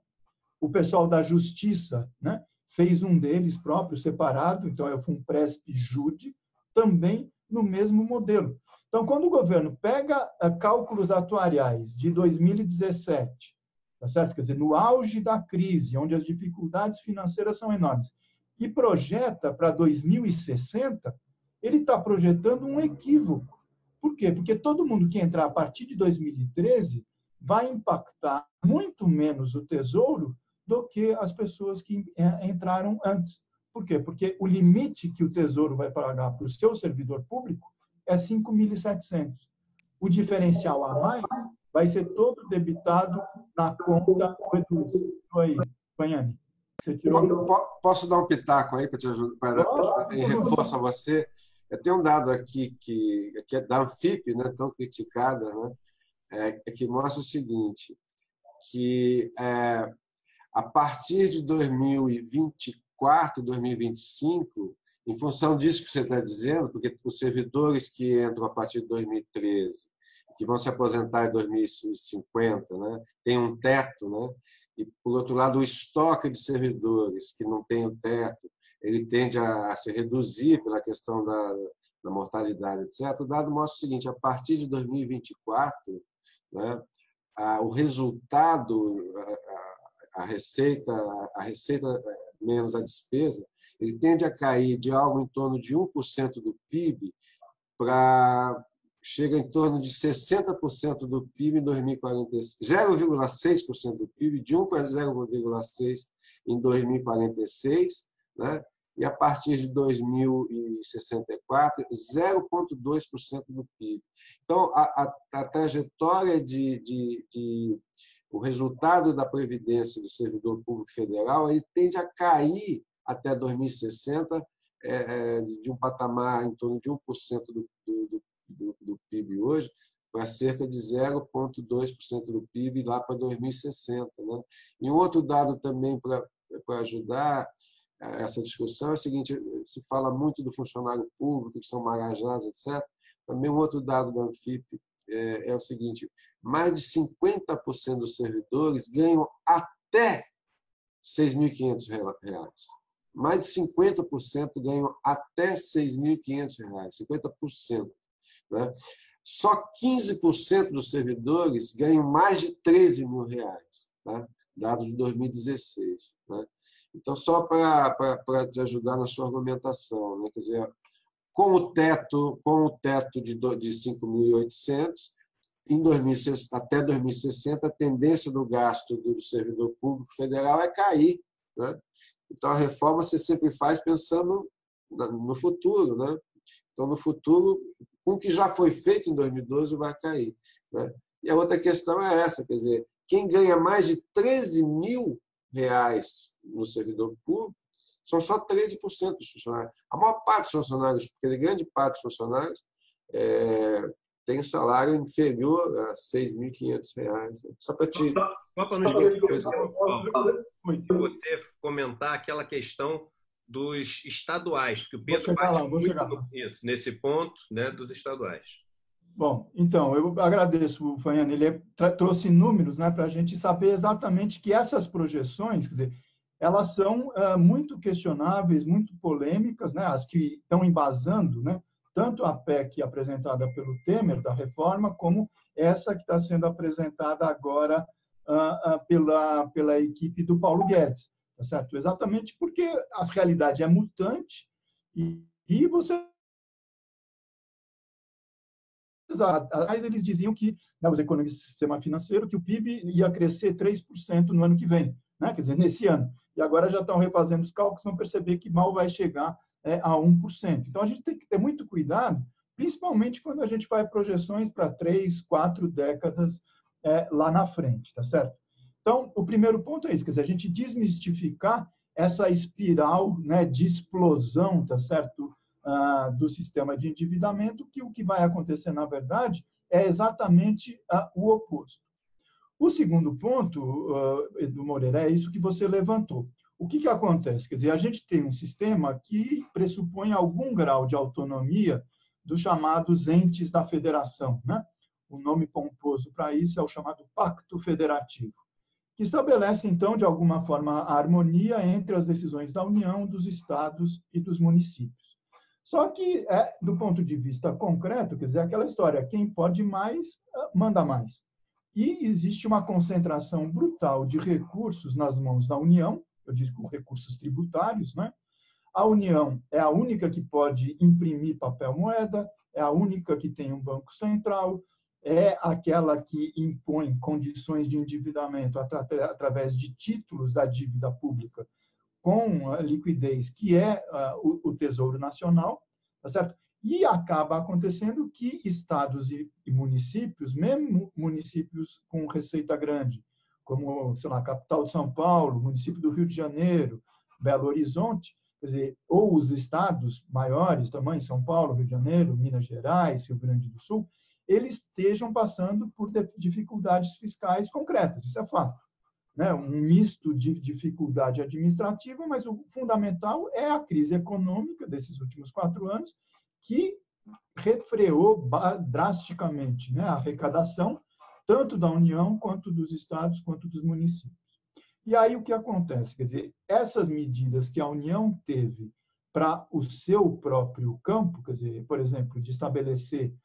B: O pessoal da Justiça né, fez um deles próprio, separado, então é o FUNPRESP-JUDE, também no mesmo modelo. Então, quando o governo pega eh, cálculos atuariais de 2017, tá certo? Quer dizer, no auge da crise, onde as dificuldades financeiras são enormes, e projeta para 2060, ele está projetando um equívoco. Por quê? Porque todo mundo que entrar a partir de 2013 vai impactar muito menos o tesouro do que as pessoas que eh, entraram antes. Por quê? Porque o limite que o tesouro vai pagar para o seu servidor público é 5.700. O diferencial a mais vai ser todo debitado na conta do aí, Panhani.
C: Tirou... Posso dar um pitaco aí para te ajudar, para em reforço a você? Eu tenho um dado aqui que, que é da Anfip, né, tão criticada, né, é, é que mostra o seguinte, que é, a partir de 2024, 2025, em função disso que você está dizendo, porque os servidores que entram a partir de 2013, que vão se aposentar em 2050, né, tem um teto, né, e, por outro lado, o estoque de servidores que não tem o teto, ele tende a se reduzir pela questão da, da mortalidade, etc. O dado mostra o seguinte: a partir de 2024, né, a, o resultado, a, a, receita, a receita menos a despesa, ele tende a cair de algo em torno de 1% do PIB para chega em torno de 60% do PIB em 2046, 0,6% do PIB, de 1 para 0,6 em 2046, né? e a partir de 2064, 0,2% do PIB. Então, a, a, a trajetória de, de, de, o resultado da Previdência do servidor público federal ele tende a cair até 2060 é, é, de um patamar em torno de 1% do, do PIB hoje para cerca de 0,2% do PIB lá para 2060. Né? E um outro dado também para ajudar essa discussão é o seguinte: se fala muito do funcionário público, que são marajás, etc. Também um outro dado da Anfip é, é o seguinte: mais de 50% dos servidores ganham até R$ 6.500 mais de 50% ganham até R$ 6.500, 50%. Né? Só 15% dos servidores ganham mais de 13 mil reais, tá? dados de 2016. Né? Então, só para te ajudar na sua argumentação, né? quer dizer, com o teto, com o teto de, de 5.800, em 2060, até 2060, a tendência do gasto do servidor público federal é cair. Né? Então, a reforma você sempre faz pensando no futuro. Né? Então, no futuro, com o que já foi feito em 2012, vai cair. Né? E a outra questão é essa, quer dizer, quem ganha mais de 13 mil reais no servidor público são só 13% dos funcionários. A maior parte dos funcionários, porque grande parte dos funcionários é, tem um salário inferior a R$ 6.500. Só para te... Só para
A: nos você comentar aquela questão dos estaduais, porque o Pedro bate lá, muito isso, nesse ponto né, dos estaduais.
B: Bom, então, eu agradeço o Fanhane, ele é, trouxe números né, para a gente saber exatamente que essas projeções, quer dizer, elas são uh, muito questionáveis, muito polêmicas, né, as que estão embasando né, tanto a PEC apresentada pelo Temer, da reforma, como essa que está sendo apresentada agora uh, uh, pela, pela equipe do Paulo Guedes. Tá certo? Exatamente porque a realidade é mutante e, e você atrás eles diziam que, né, os economistas do sistema financeiro, que o PIB ia crescer 3% no ano que vem, né? quer dizer, nesse ano. E agora já estão refazendo os cálculos, vão perceber que mal vai chegar é, a 1%. Então, a gente tem que ter muito cuidado, principalmente quando a gente faz projeções para três, quatro décadas é, lá na frente, tá certo? Então, o primeiro ponto é isso, quer dizer, a gente desmistificar essa espiral né, de explosão, tá certo, ah, do sistema de endividamento, que o que vai acontecer, na verdade, é exatamente ah, o oposto. O segundo ponto, uh, Edu Moreira, é isso que você levantou. O que, que acontece? Quer dizer, a gente tem um sistema que pressupõe algum grau de autonomia dos chamados entes da federação. Né? O nome pomposo para isso é o chamado Pacto Federativo, que estabelece, então, de alguma forma, a harmonia entre as decisões da União, dos estados e dos municípios. Só que, é, do ponto de vista concreto, quer dizer, aquela história, quem pode mais, ah, manda mais. E existe uma concentração brutal de recursos nas mãos da União, eu digo recursos tributários, né? A União é a única que pode imprimir papel moeda, é a única que tem um banco central, é aquela que impõe condições de endividamento através de títulos da dívida pública com a liquidez, que é uh, o, Tesouro Nacional, tá certo? E acaba acontecendo que estados e, municípios, mesmo municípios com receita grande, como, sei lá, capital de São Paulo, município do Rio de Janeiro, Belo Horizonte, quer dizer, ou os estados maiores também, São Paulo, Rio de Janeiro, Minas Gerais, Rio Grande do Sul, eles estejam passando por dificuldades fiscais concretas, isso é fato. Né? Um misto de dificuldade administrativa, mas o fundamental é a crise econômica desses últimos quatro anos, que refreou drasticamente né, a arrecadação, tanto da União, quanto dos estados, quanto dos municípios. E aí o que acontece? Quer dizer, essas medidas que a União teve para o seu próprio campo, quer dizer, por exemplo, de estabelecer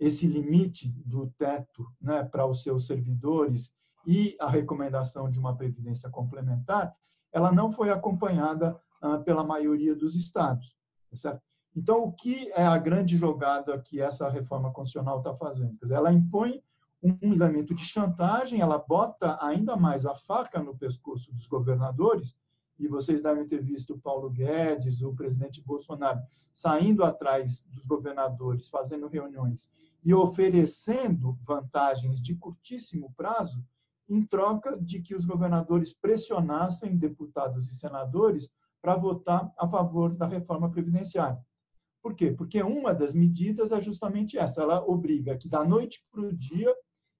B: esse limite do teto né, para os seus servidores e a recomendação de uma previdência complementar, ela não foi acompanhada ah, pela maioria dos estados. Tá certo? Então, o que é a grande jogada que essa reforma constitucional está fazendo? Dizer, ela impõe um elemento de chantagem, ela bota ainda mais a faca no pescoço dos governadores, e vocês devem ter visto o Paulo Guedes, o presidente Bolsonaro, saindo atrás dos governadores, fazendo reuniões e oferecendo vantagens de curtíssimo prazo, em troca de que os governadores pressionassem deputados e senadores para votar a favor da reforma previdenciária. Por quê? Porque uma das medidas é justamente essa, ela obriga que da noite para o dia,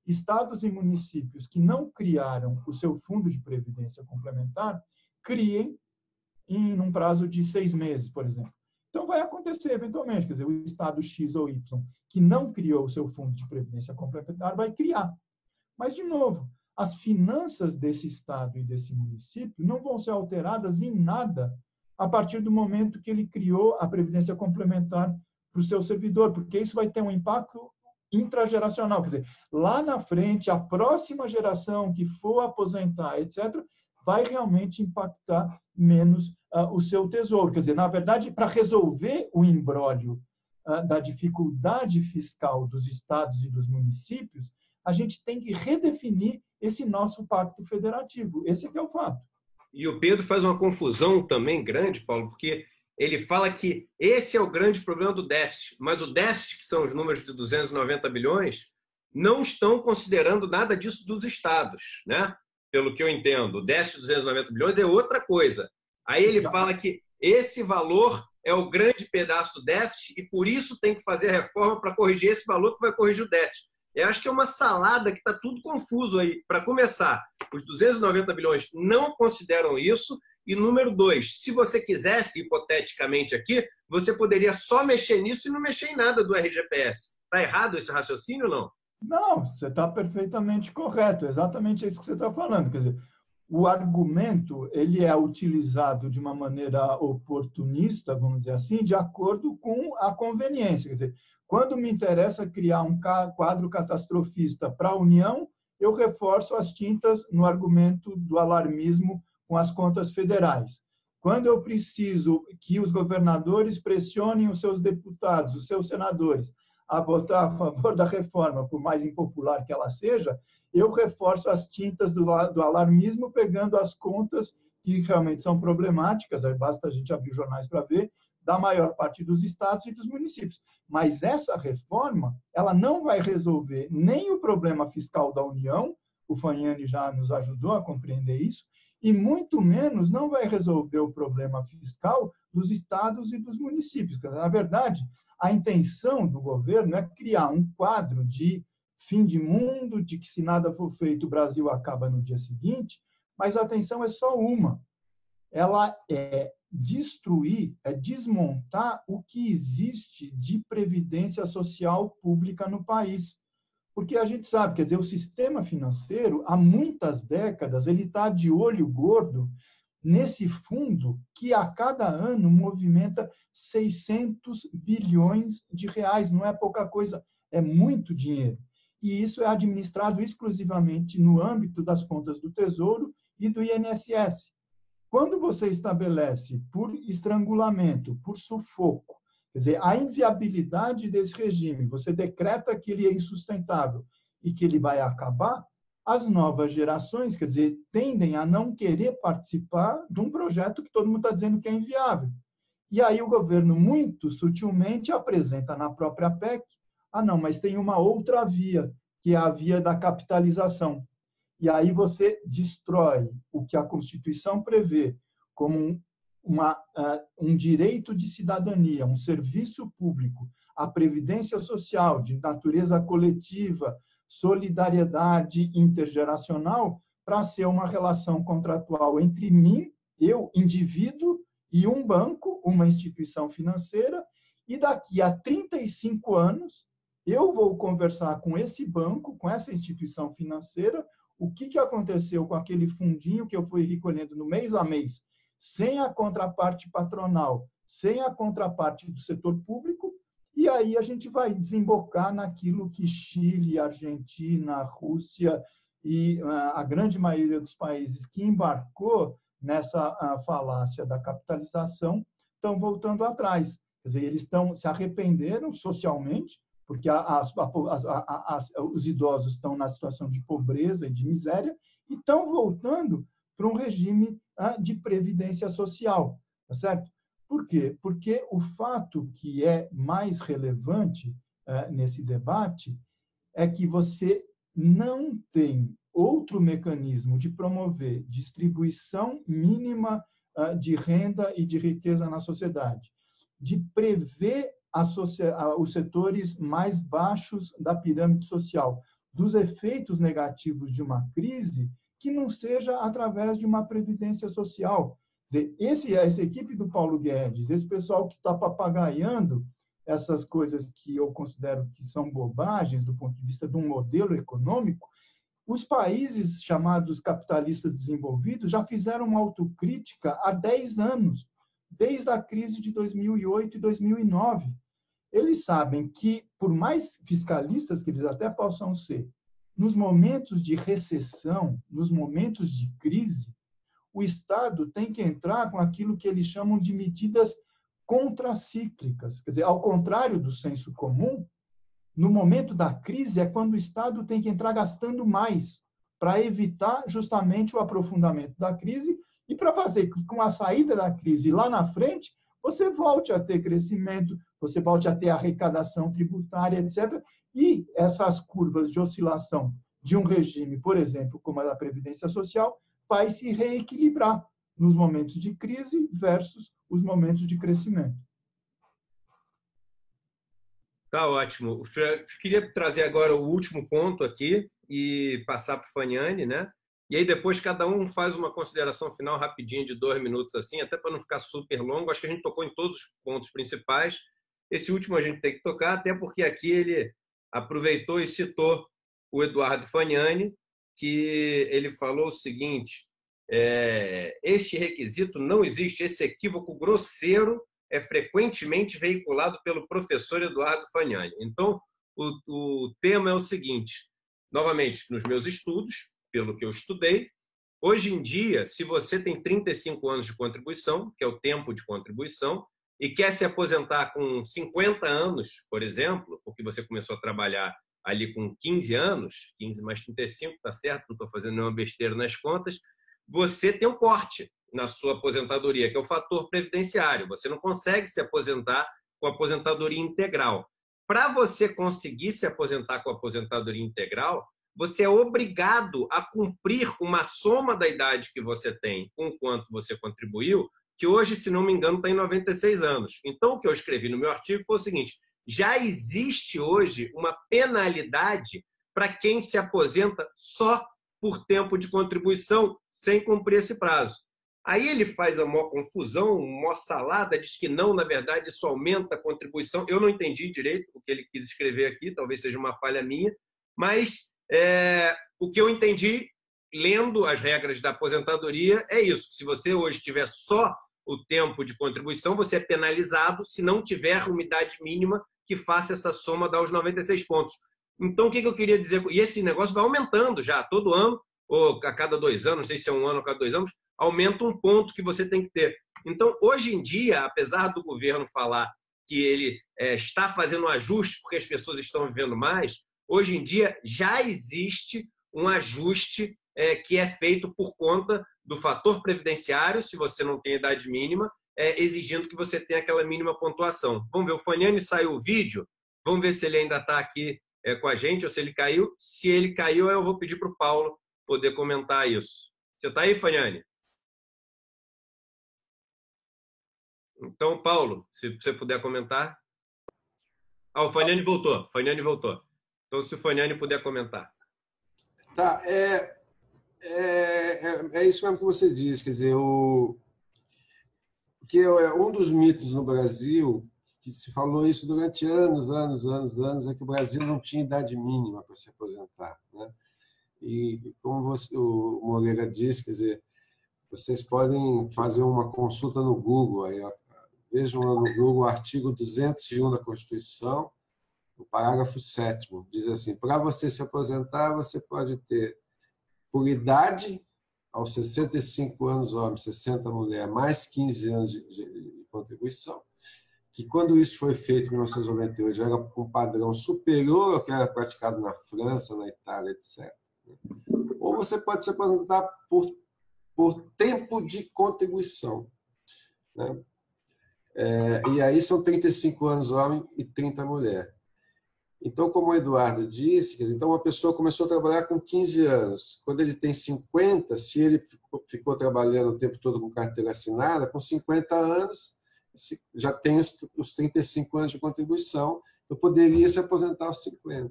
B: estados e municípios que não criaram o seu fundo de previdência complementar, criem em um prazo de seis meses, por exemplo. Então, vai acontecer eventualmente, quer dizer, o Estado X ou Y, que não criou o seu fundo de previdência complementar, vai criar. Mas, de novo, as finanças desse Estado e desse município não vão ser alteradas em nada a partir do momento que ele criou a previdência complementar para o seu servidor, porque isso vai ter um impacto intrageracional, quer dizer, lá na frente, a próxima geração que for aposentar, etc., vai realmente impactar menos uh, o seu tesouro. Quer dizer, na verdade, para resolver o embrólio uh, da dificuldade fiscal dos estados e dos municípios, a gente tem que redefinir esse nosso pacto federativo. Esse é, é o fato.
A: E o Pedro faz uma confusão também grande, Paulo, porque ele fala que esse é o grande problema do déficit, mas o déficit, que são os números de 290 bilhões, não estão considerando nada disso dos estados, né? Pelo que eu entendo, o déficit de 290 bilhões é outra coisa. Aí ele fala que esse valor é o grande pedaço do déficit e por isso tem que fazer a reforma para corrigir esse valor que vai corrigir o déficit. Eu acho que é uma salada que está tudo confuso aí. Para começar, os 290 bilhões não consideram isso. E número dois, se você quisesse, hipoteticamente aqui, você poderia só mexer nisso e não mexer em nada do RGPS. Está errado esse raciocínio ou não?
B: Não, você está perfeitamente correto. Exatamente isso que você está falando. Quer dizer, o argumento ele é utilizado de uma maneira oportunista, vamos dizer assim, de acordo com a conveniência. Quer dizer, quando me interessa criar um quadro catastrofista para a União, eu reforço as tintas no argumento do alarmismo com as contas federais. Quando eu preciso que os governadores pressionem os seus deputados, os seus senadores, a votar a favor da reforma, por mais impopular que ela seja, eu reforço as tintas do, do alarmismo, pegando as contas que realmente são problemáticas, basta a gente abrir jornais para ver, da maior parte dos estados e dos municípios. Mas essa reforma, ela não vai resolver nem o problema fiscal da União, o Fanhani já nos ajudou a compreender isso, e muito menos não vai resolver o problema fiscal dos estados e dos municípios. Na verdade, a intenção do governo é criar um quadro de fim de mundo, de que se nada for feito o Brasil acaba no dia seguinte, mas a atenção é só uma. Ela é destruir, é desmontar o que existe de previdência social pública no país. Porque a gente sabe, quer dizer, o sistema financeiro, há muitas décadas, ele está de olho gordo nesse fundo que a cada ano movimenta 600 bilhões de reais. Não é pouca coisa, é muito dinheiro. E isso é administrado exclusivamente no âmbito das contas do Tesouro e do INSS. Quando você estabelece por estrangulamento, por sufoco, quer dizer, a inviabilidade desse regime, você decreta que ele é insustentável e que ele vai acabar, as novas gerações, quer dizer, tendem a não querer participar de um projeto que todo mundo está dizendo que é inviável. E aí o governo, muito sutilmente, apresenta na própria PEC, ah, não, mas tem uma outra via, que é a via da capitalização. E aí você destrói o que a Constituição prevê como uma, uh, um direito de cidadania, um serviço público, a previdência social de natureza coletiva, solidariedade intergeracional, para ser uma relação contratual entre mim, eu, indivíduo, e um banco, uma instituição financeira, e daqui a 35 anos eu vou conversar com esse banco, com essa instituição financeira, o que, que aconteceu com aquele fundinho que eu fui recolhendo no mês a mês, sem a contraparte patronal, sem a contraparte do setor público, e aí a gente vai desembocar naquilo que Chile, Argentina, Rússia e ah, a grande maioria dos países que embarcou nessa ah, falácia da capitalização estão voltando atrás. Quer dizer, eles estão se arrependeram socialmente porque as, as, as, os idosos estão na situação de pobreza e de miséria e estão voltando para um regime ah, de previdência social, tá certo? Por quê? Porque o fato que é mais relevante ah, nesse debate é que você não tem outro mecanismo de promover distribuição mínima ah, de renda e de riqueza na sociedade, de prever os setores mais baixos da pirâmide social, dos efeitos negativos de uma crise, que não seja através de uma previdência social. Quer dizer, esse, essa equipe do Paulo Guedes, esse pessoal que está papagaiando essas coisas que eu considero que são bobagens do ponto de vista de um modelo econômico, os países chamados capitalistas desenvolvidos já fizeram uma autocrítica há 10 anos desde a crise de 2008 e 2009. Eles sabem que, por mais fiscalistas que eles até possam ser, nos momentos de recessão, nos momentos de crise, o Estado tem que entrar com aquilo que eles chamam de medidas contracíclicas. Quer dizer, ao contrário do senso comum, no momento da crise é quando o Estado tem que entrar gastando mais para evitar justamente o aprofundamento da crise e para fazer que, com a saída da crise lá na frente, você volte a ter crescimento, você volte a ter arrecadação tributária, etc. E essas curvas de oscilação de um regime, por exemplo, como a da Previdência Social, vai se reequilibrar nos momentos de crise versus os momentos de crescimento.
A: Tá ótimo. Eu queria trazer agora o último ponto aqui e passar para o Faniani, né? E aí depois cada um faz uma consideração final rapidinho de dois minutos assim, até para não ficar super longo. Acho que a gente tocou em todos os pontos principais. Esse último a gente tem que tocar, até porque aqui ele aproveitou e citou o Eduardo Fagnani, que ele falou o seguinte: é, este requisito não existe, esse equívoco grosseiro é frequentemente veiculado pelo professor Eduardo Fagnani. Então, o, o tema é o seguinte: novamente, nos meus estudos, pelo que eu estudei. Hoje em dia, se você tem 35 anos de contribuição, que é o tempo de contribuição, e quer se aposentar com 50 anos, por exemplo, porque você começou a trabalhar ali com 15 anos, 15 mais 35, tá certo, não estou fazendo nenhuma besteira nas contas, você tem um corte na sua aposentadoria, que é o fator previdenciário. Você não consegue se aposentar com aposentadoria integral. Para você conseguir se aposentar com aposentadoria integral, você é obrigado a cumprir uma soma da idade que você tem com quanto você contribuiu, que hoje, se não me engano, está em 96 anos. Então, o que eu escrevi no meu artigo foi o seguinte: já existe hoje uma penalidade para quem se aposenta só por tempo de contribuição sem cumprir esse prazo. Aí ele faz a maior confusão, uma salada, diz que não, na verdade, isso aumenta a contribuição. Eu não entendi direito o que ele quis escrever aqui, talvez seja uma falha minha, mas é, o que eu entendi, lendo as regras da aposentadoria, é isso. Se você hoje tiver só o tempo de contribuição, você é penalizado se não tiver uma idade mínima que faça essa soma dar os 96 pontos. Então, o que eu queria dizer? E esse negócio vai aumentando já, todo ano, ou a cada dois anos, não sei se é um ano ou a cada dois anos, aumenta um ponto que você tem que ter. Então, hoje em dia, apesar do governo falar que ele é, está fazendo um ajuste porque as pessoas estão vivendo mais, hoje em dia já existe um ajuste é, que é feito por conta do fator previdenciário, se você não tem idade mínima, é, exigindo que você tenha aquela mínima pontuação. Vamos ver, o Faniani saiu o vídeo, vamos ver se ele ainda está aqui é, com a gente ou se ele caiu. Se ele caiu, eu vou pedir para o Paulo poder comentar isso. Você está aí, Faniani? Então, Paulo, se você puder comentar. Ah, o Faniani voltou. Faniani voltou. Então, se o Faniani puder comentar.
C: Tá, é, é, é, é, isso mesmo que você diz, quer dizer, o, que é um dos mitos no Brasil, que se falou isso durante anos, anos, anos, anos, é que o Brasil não tinha idade mínima para se aposentar. Né? E como você, o Moreira disse, quer dizer, vocês podem fazer uma consulta no Google, aí, vejam no Google o artigo 201 da Constituição, o parágrafo 7 diz assim: para você se aposentar, você pode ter por idade, aos 65 anos homem, 60 mulher, mais 15 anos de, de, de contribuição, que quando isso foi feito em 1998 era um padrão superior ao que era praticado na França, na Itália, etc. Ou você pode se aposentar por, por tempo de contribuição. Né? É, e aí são 35 anos homem e 30 mulher. Então, como o Eduardo disse, então uma pessoa começou a trabalhar com 15 anos. Quando ele tem 50, se ele ficou trabalhando o tempo todo com carteira assinada, com 50 anos, já tem os 35 anos de contribuição, eu poderia se aposentar aos 50.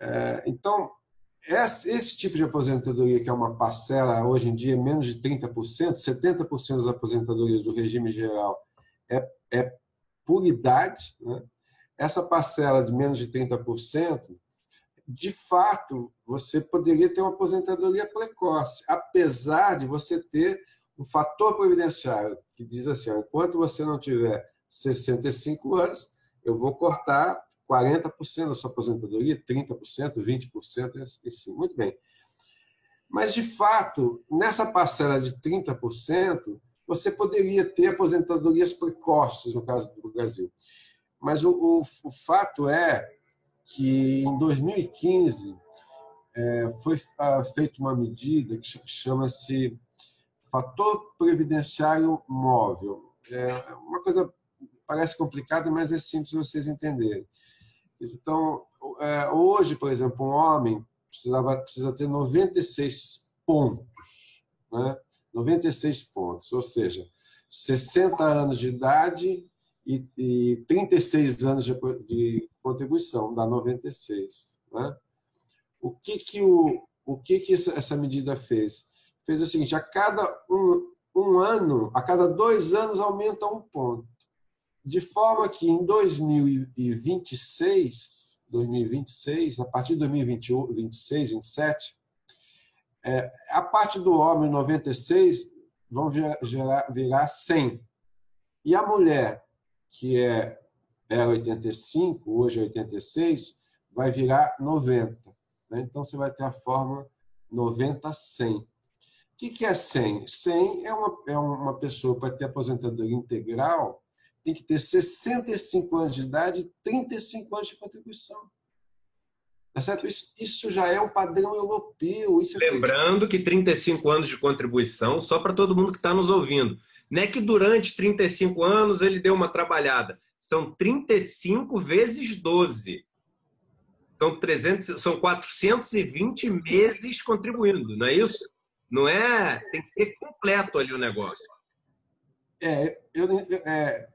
C: É, então, esse tipo de aposentadoria, que é uma parcela, hoje em dia, menos de 30%, 70% das aposentadorias do regime geral é, é por idade, né? essa parcela de menos de 30%, de fato, você poderia ter uma aposentadoria precoce, apesar de você ter um fator previdenciário que diz assim: ó, enquanto você não tiver 65 anos, eu vou cortar 40% da sua aposentadoria, 30%, 20%, assim. Muito bem. Mas, de fato, nessa parcela de 30%, você poderia ter aposentadorias precoces, no caso do Brasil. Mas o, o, o fato é que em 2015 é, foi ah, feita uma medida que chama-se fator previdenciário móvel. É uma coisa parece complicada, mas é simples vocês entenderem. Então, é, hoje, por exemplo, um homem precisava, precisa ter 96 pontos, né? 96 pontos, ou seja, 60 anos de idade e, e 36 anos de, contribuição, dá 96. Né? O que que, o, o que, que essa medida fez? Fez o seguinte, a cada um, um ano, a cada dois anos aumenta um ponto. De forma que em 2026, 2026, a partir de 2026, 27, é, a parte do homem 96 vão virar, virar 100. E a mulher que é, era é 85, hoje é 86, vai virar 90. Né? Então, você vai ter a forma 90-100. O que é 100? 100 é uma, é uma pessoa para ter aposentadoria integral, tem que ter 65 anos de idade e 35 anos de contribuição. Tá certo? Isso, isso já é um padrão europeu.
A: É Lembrando que 35 anos de contribuição, só para todo mundo que está nos ouvindo. Não é que durante 35 anos ele deu uma trabalhada. São 35 vezes 12. São, 300, são 420 meses contribuindo, não é isso? Não é. Tem que ser completo ali o negócio.
C: É, eu, é,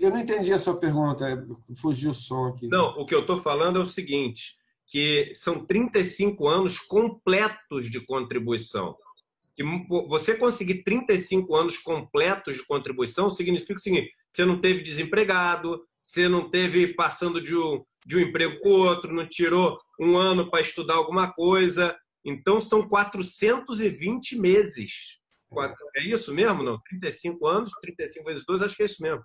C: eu não entendi a sua pergunta, fugiu o som aqui.
A: Não, o que eu estou falando é o seguinte: que são 35 anos completos de contribuição. Que você conseguir 35 anos completos de contribuição significa o seguinte: você não teve desempregado, você não teve passando de um, de um emprego para outro, não tirou um ano para estudar alguma coisa. Então, são 420 meses é isso mesmo, não? 35 anos, 35 vezes 2, acho que é isso mesmo.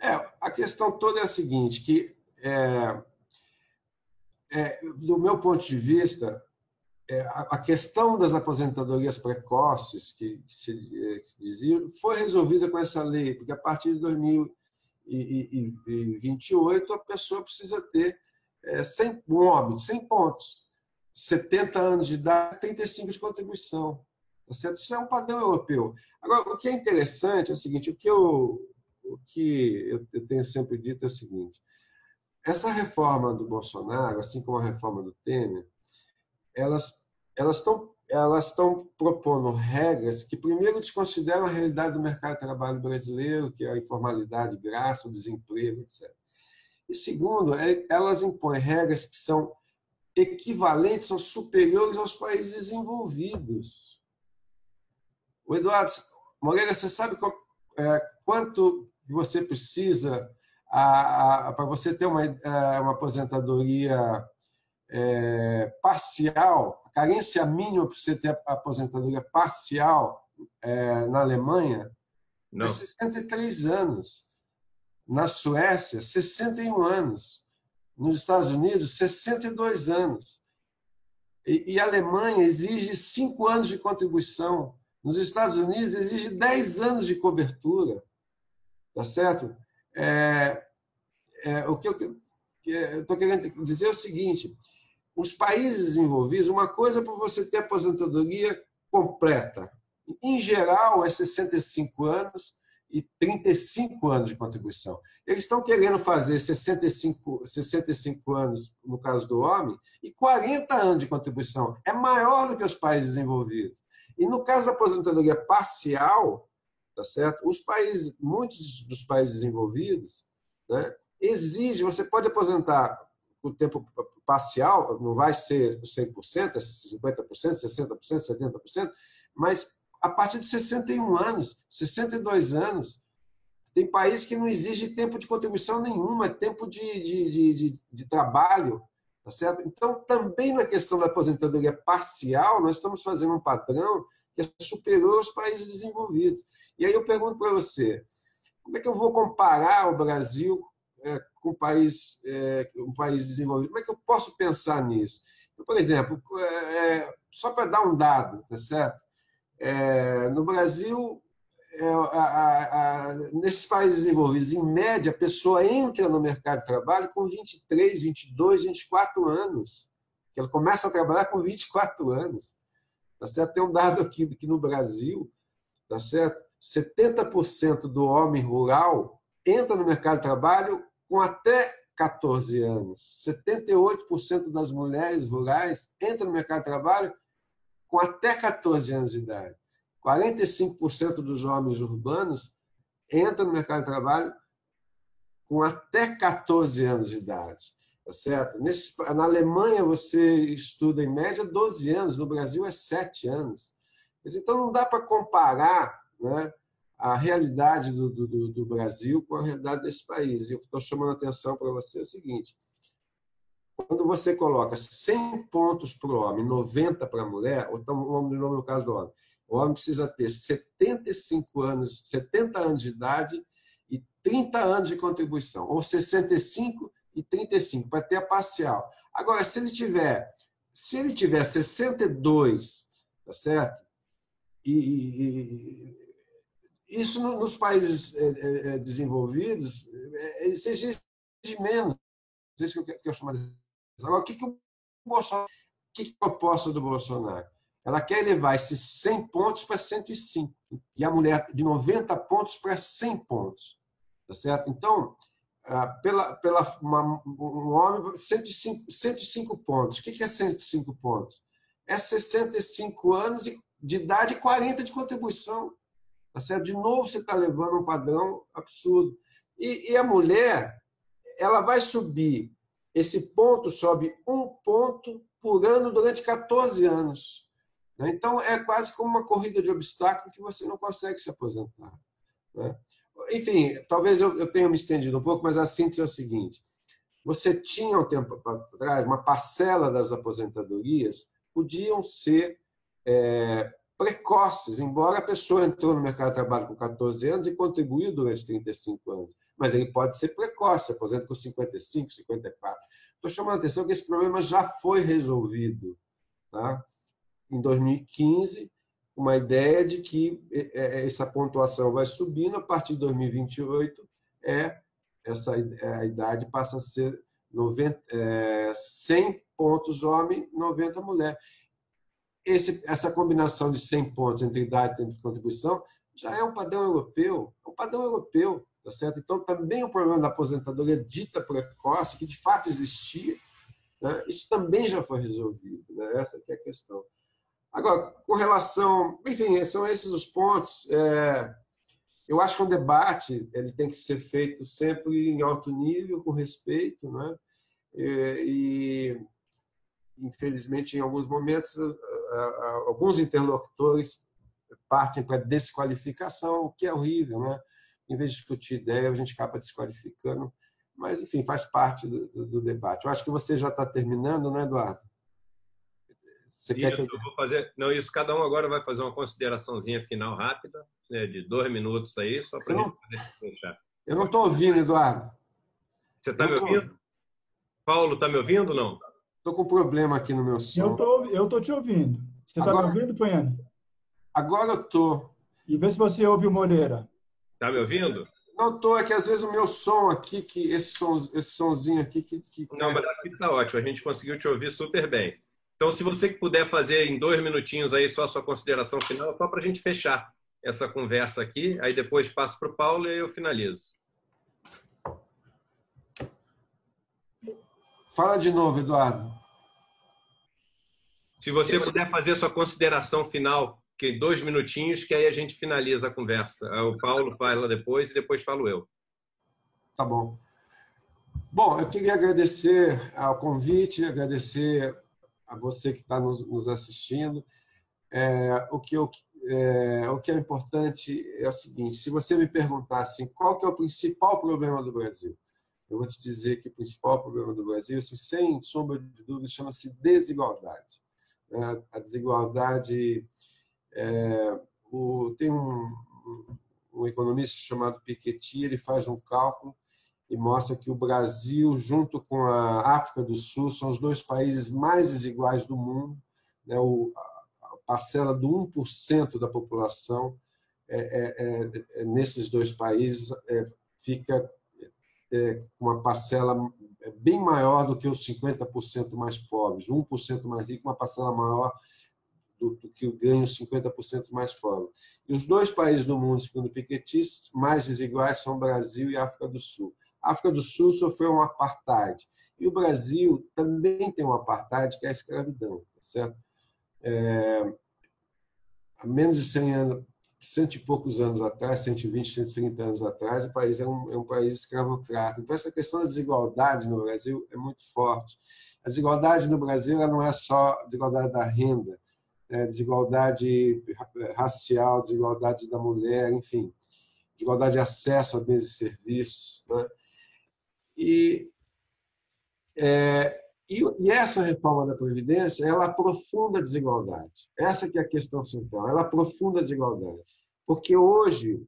C: É, a questão toda é a seguinte, que é, é, do meu ponto de vista, é, a, a, questão das aposentadorias precoces, que, que, se, é, que, se, dizia, foi resolvida com essa lei, porque a partir de 2028 a pessoa precisa ter é, 100, um homem, 100 pontos, 70 anos de idade, 35 de contribuição. Tá certo? Isso é um padrão europeu. Agora, o que é interessante é o seguinte: o que eu, o que eu tenho sempre dito é o seguinte: essa reforma do Bolsonaro, assim como a reforma do Temer, elas estão elas estão propondo regras que primeiro desconsideram a realidade do mercado de trabalho brasileiro, que é a informalidade, graça, o desemprego, etc. E segundo, é, elas impõem regras que são equivalentes, são superiores aos países desenvolvidos. O Eduardo Moreira, você sabe qual, é, quanto você precisa para você ter uma, é, uma aposentadoria é, parcial, a carência mínima para você ter aposentadoria parcial é, na Alemanha Não. é 63 anos. Na Suécia, 61 anos. Nos Estados Unidos, 62 anos. E, e a Alemanha exige 5 anos de contribuição nos Estados Unidos exige 10 anos de cobertura, tá certo? É, é, o que eu estou querendo dizer é o seguinte: os países desenvolvidos, uma coisa é para você ter aposentadoria completa. Em geral, é 65 anos e 35 anos de contribuição. Eles estão querendo fazer 65, 65 anos, no caso do homem, e 40 anos de contribuição. É maior do que os países desenvolvidos. E no caso da aposentadoria parcial, tá certo? Os países, muitos dos países desenvolvidos, né, exigem, você pode aposentar por tempo parcial, não vai ser 100%, 50%, 60%, 70%, mas a partir de 61 anos, 62 anos, tem país que não exige tempo de contribuição nenhuma, tempo de, de, de, de, de trabalho Tá certo? Então, também na questão da aposentadoria parcial, nós estamos fazendo um padrão que é superior aos países desenvolvidos. E aí eu pergunto para você, como é que eu vou comparar o Brasil é, com um país, é, um país desenvolvido? Como é que eu posso pensar nisso? Então, por exemplo, é, só para dar um dado, tá certo? No Brasil, a, a, a, nesses países desenvolvidos, em média, a pessoa entra no mercado de trabalho com 23, 22, 24 anos. Ela começa a trabalhar com 24 anos. Tá certo? Tem um dado aqui que no Brasil, tá certo? 70% do homem rural entra no mercado de trabalho com até 14 anos. 78% das mulheres rurais entram no mercado de trabalho com até 14 anos de idade. 45% dos homens urbanos entram no mercado de trabalho com até 14 anos de idade. Tá certo? Nesse, na Alemanha, você estuda em média 12 anos, no Brasil é 7 anos. Mas, então, não dá para comparar né, a realidade do, do, do, Brasil com a realidade desse país. E eu estou chamando a atenção para você é o seguinte: quando você coloca 100 pontos para o homem, 90 para a mulher, ou então, no caso do homem, o homem precisa ter 75 anos, 70 anos de idade e 30 anos de contribuição, ou 65 e 35 para ter a parcial. Agora, se ele tiver, se ele tiver 62, tá certo? E, isso nos países desenvolvidos isso exige menos. É isso que eu quero chamar Agora, o que, que o Bolsonaro, o que, que é a proposta do Bolsonaro? Ela quer elevar esses 100 pontos para 105 e a mulher de 90 pontos para 100 pontos. Tá certo? Então, ah, pela, pela uma, um homem, 105, 105 pontos. O que é 105 pontos? É 65 anos de idade e 40 de contribuição. Tá certo? De novo, você está levando um padrão absurdo. E, e a mulher, ela vai subir, esse ponto sobe um ponto por ano durante 14 anos. Né? Então, é quase como uma corrida de obstáculo que você não consegue se aposentar. Né? Enfim, talvez eu tenha me estendido um pouco, mas a síntese é o seguinte: você tinha um tempo atrás uma parcela das aposentadorias podiam ser é, precoces, embora a pessoa entrou no mercado de trabalho com 14 anos e contribuiu durante 35 anos. Mas ele pode ser precoce, aposenta com 55, 54. Estou chamando a atenção que esse problema já foi resolvido. Tá? Em 2015, uma ideia de que é, é, essa pontuação vai subindo, a partir de 2028, é, essa, a idade passa a ser 90, é, 100 pontos homem, 90 mulher. Esse, essa combinação de 100 pontos entre idade e contribuição já é um padrão europeu, é um padrão europeu, tá certo? Então, também o problema da aposentadoria dita precoce, que de fato existia, né? isso também já foi resolvido, né? essa é a questão. Agora, com relação, enfim, são esses os pontos. É, eu acho que um debate ele tem que ser feito sempre em alto nível, com respeito, né? E, e infelizmente, em alguns momentos, alguns interlocutores partem para desqualificação, o que é horrível, né? Em vez de discutir ideia, a gente acaba desqualificando. Mas, enfim, faz parte do, do, do debate. Eu acho que você já está terminando, não é, Eduardo?
A: Você isso, quer que eu... vou fazer. Não, isso cada um agora vai fazer uma consideraçãozinha final rápida, né, de dois minutos aí, só para a gente poder
C: fechar. Eu não estou ouvindo, Eduardo.
A: Você está me ouvindo? Paulo, está me ouvindo ou não?
C: Estou com problema aqui no meu som.
B: Eu estou te ouvindo. Você está me ouvindo, Fanhane?
C: Agora eu estou.
B: E vê se você ouve o Moreira.
A: Está me ouvindo?
C: Não estou, é que às vezes o meu som aqui, que esse, som, esse somzinho aqui... Que, que...
A: Não, mas aqui está ótimo, a gente conseguiu te ouvir super bem. Então, se você puder fazer em dois minutinhos aí só a sua consideração final, só para a gente fechar essa conversa aqui, aí depois passo para o Paulo e eu finalizo.
C: Fala de novo, Eduardo.
A: Se você puder fazer sua consideração final, que dois minutinhos, que aí a gente finaliza a conversa. O Paulo fala depois e depois falo eu.
C: Tá bom. Bom, eu queria agradecer ao convite, agradecer a você que está nos, nos, assistindo. É, o, que eu, é, o que é importante é o seguinte: se você me perguntar assim, qual que é o principal problema do Brasil, eu vou te dizer que o principal problema do Brasil, assim, sem sombra de dúvida, chama-se desigualdade. É, a desigualdade. É, o, tem um, um economista chamado Piketty, ele faz um cálculo e mostra que o Brasil, junto com a África do Sul, são os dois países mais desiguais do mundo. Né? O, a parcela do 1% da população é, é, é, é, nesses dois países é, fica é, com uma parcela bem maior do que os 50% mais pobres. 1% mais rico, uma parcela maior do, do, que o ganho 50% mais pobre. E os dois países do mundo, segundo Piketty, mais desiguais são Brasil e África do Sul. A África do Sul sofreu um apartheid. E o Brasil também tem um apartheid, que é a escravidão. Tá certo? É, há menos de 100 anos, cento e poucos anos atrás, 120, 130 anos atrás, o país é um, é um país escravocrata. Então, essa questão da desigualdade no Brasil é muito forte. A desigualdade no Brasil não é só desigualdade da renda, é desigualdade racial, desigualdade da mulher, enfim, desigualdade de acesso a bens e serviços. Né? E, é, e, e, essa reforma da Previdência, ela aprofunda a desigualdade. Essa que é a questão central, ela aprofunda a desigualdade. Porque hoje,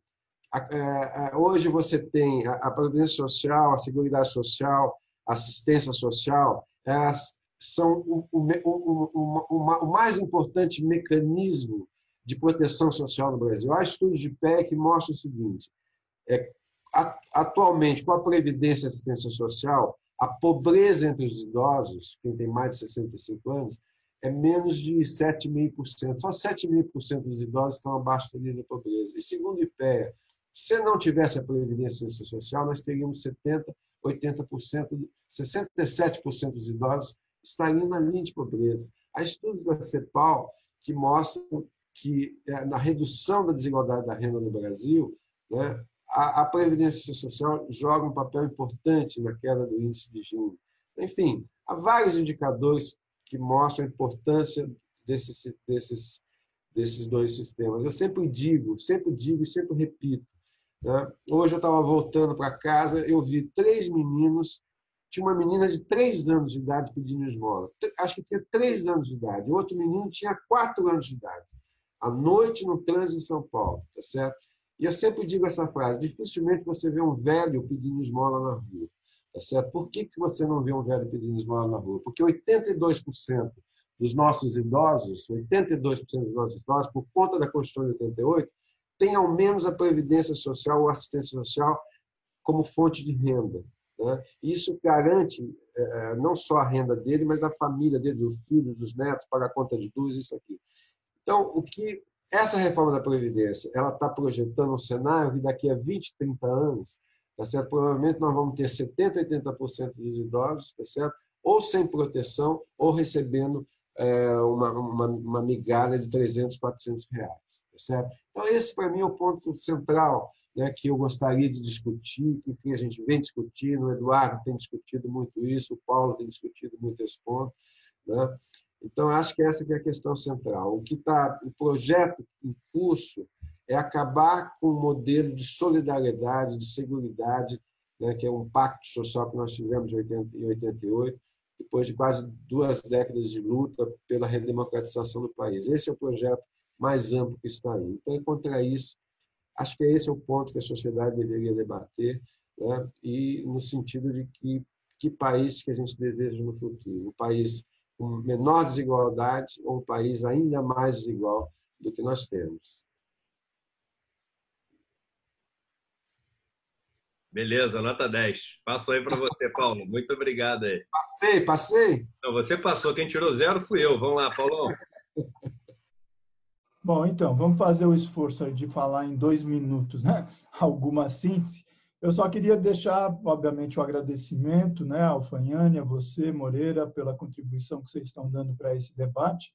C: a, hoje você tem a, a Previdência Social, a Seguridade Social, a assistência social, elas são o, o, o, o mais importante mecanismo de proteção social no Brasil. Há estudos de PEC que mostram o seguinte: é, atualmente, com a Previdência e Assistência Social, a pobreza entre os idosos, quem tem mais de 65 anos, é menos de 7,5%. Só 7,5% dos idosos estão abaixo da linha da pobreza. E segundo o IPEA, se não tivesse a Previdência Social, nós teríamos 70%, 80%, 67% dos idosos estariam na linha de pobreza. Há estudos da CEPAL que mostram que é, na redução da desigualdade da renda no Brasil, né, a, a Previdência Social joga um papel importante na queda do índice de Gini. Enfim, há vários indicadores que mostram a importância desses, desses, desses dois sistemas. Eu sempre digo, sempre digo e sempre repito. Né? Hoje eu estava voltando para casa, eu vi três meninos. Tinha uma menina de três anos de idade pedindo esmola. Acho que tinha três anos de idade. O outro menino tinha quatro anos de idade. À noite, no trânsito em São Paulo. Tá certo? E eu sempre digo essa frase: dificilmente você vê um velho pedindo esmola na rua. Tá certo? Por que, que você não vê um velho pedindo esmola na rua? Porque 82% dos nossos idosos, 82% dos nossos idosos, por conta da Constituição de 88, tem ao menos a previdência social ou assistência social como fonte de renda. Né? Isso garante é, não só a renda dele, mas da família dele, dos filhos, dos netos, pagar conta de luz, isso aqui. Então, o que essa reforma da Previdência ela está projetando um cenário que daqui a 20, 30 anos tá certo? Provavelmente nós vamos ter 70%, 80% dos idosos, tá certo? Ou sem proteção, ou recebendo é, uma, uma, uma, migalha de 300, 400 reais, tá certo? Então, esse para mim é o ponto central né, que eu gostaria de discutir, que enfim, a gente vem discutindo, o Eduardo tem discutido muito isso, o Paulo tem discutido muito esse ponto, né? Então, acho que essa que é a questão central. O que está, o projeto em curso é acabar com o modelo de solidariedade, de segurança, né, que é um pacto social que nós fizemos em 88, depois de quase duas décadas de luta pela redemocratização do país. Esse é o projeto mais amplo que está aí. Então, contra isso, acho que esse é o ponto que a sociedade deveria debater, né, e no sentido de que que país que a gente deseja no futuro? Um país com menor desigualdade ou um país ainda mais desigual do que nós temos?
A: Beleza, nota 10. Passou aí para você, Paulo. Muito obrigado aí.
C: Passei, passei.
A: Então, você passou. Quem tirou zero fui eu. Vamos lá, Paulão.
B: Bom, então, vamos fazer o esforço de falar em dois minutos, né? Alguma síntese. Eu só queria deixar, obviamente, o agradecimento né, ao Fanhane, a você, Moreira, pela contribuição que vocês estão dando para esse debate.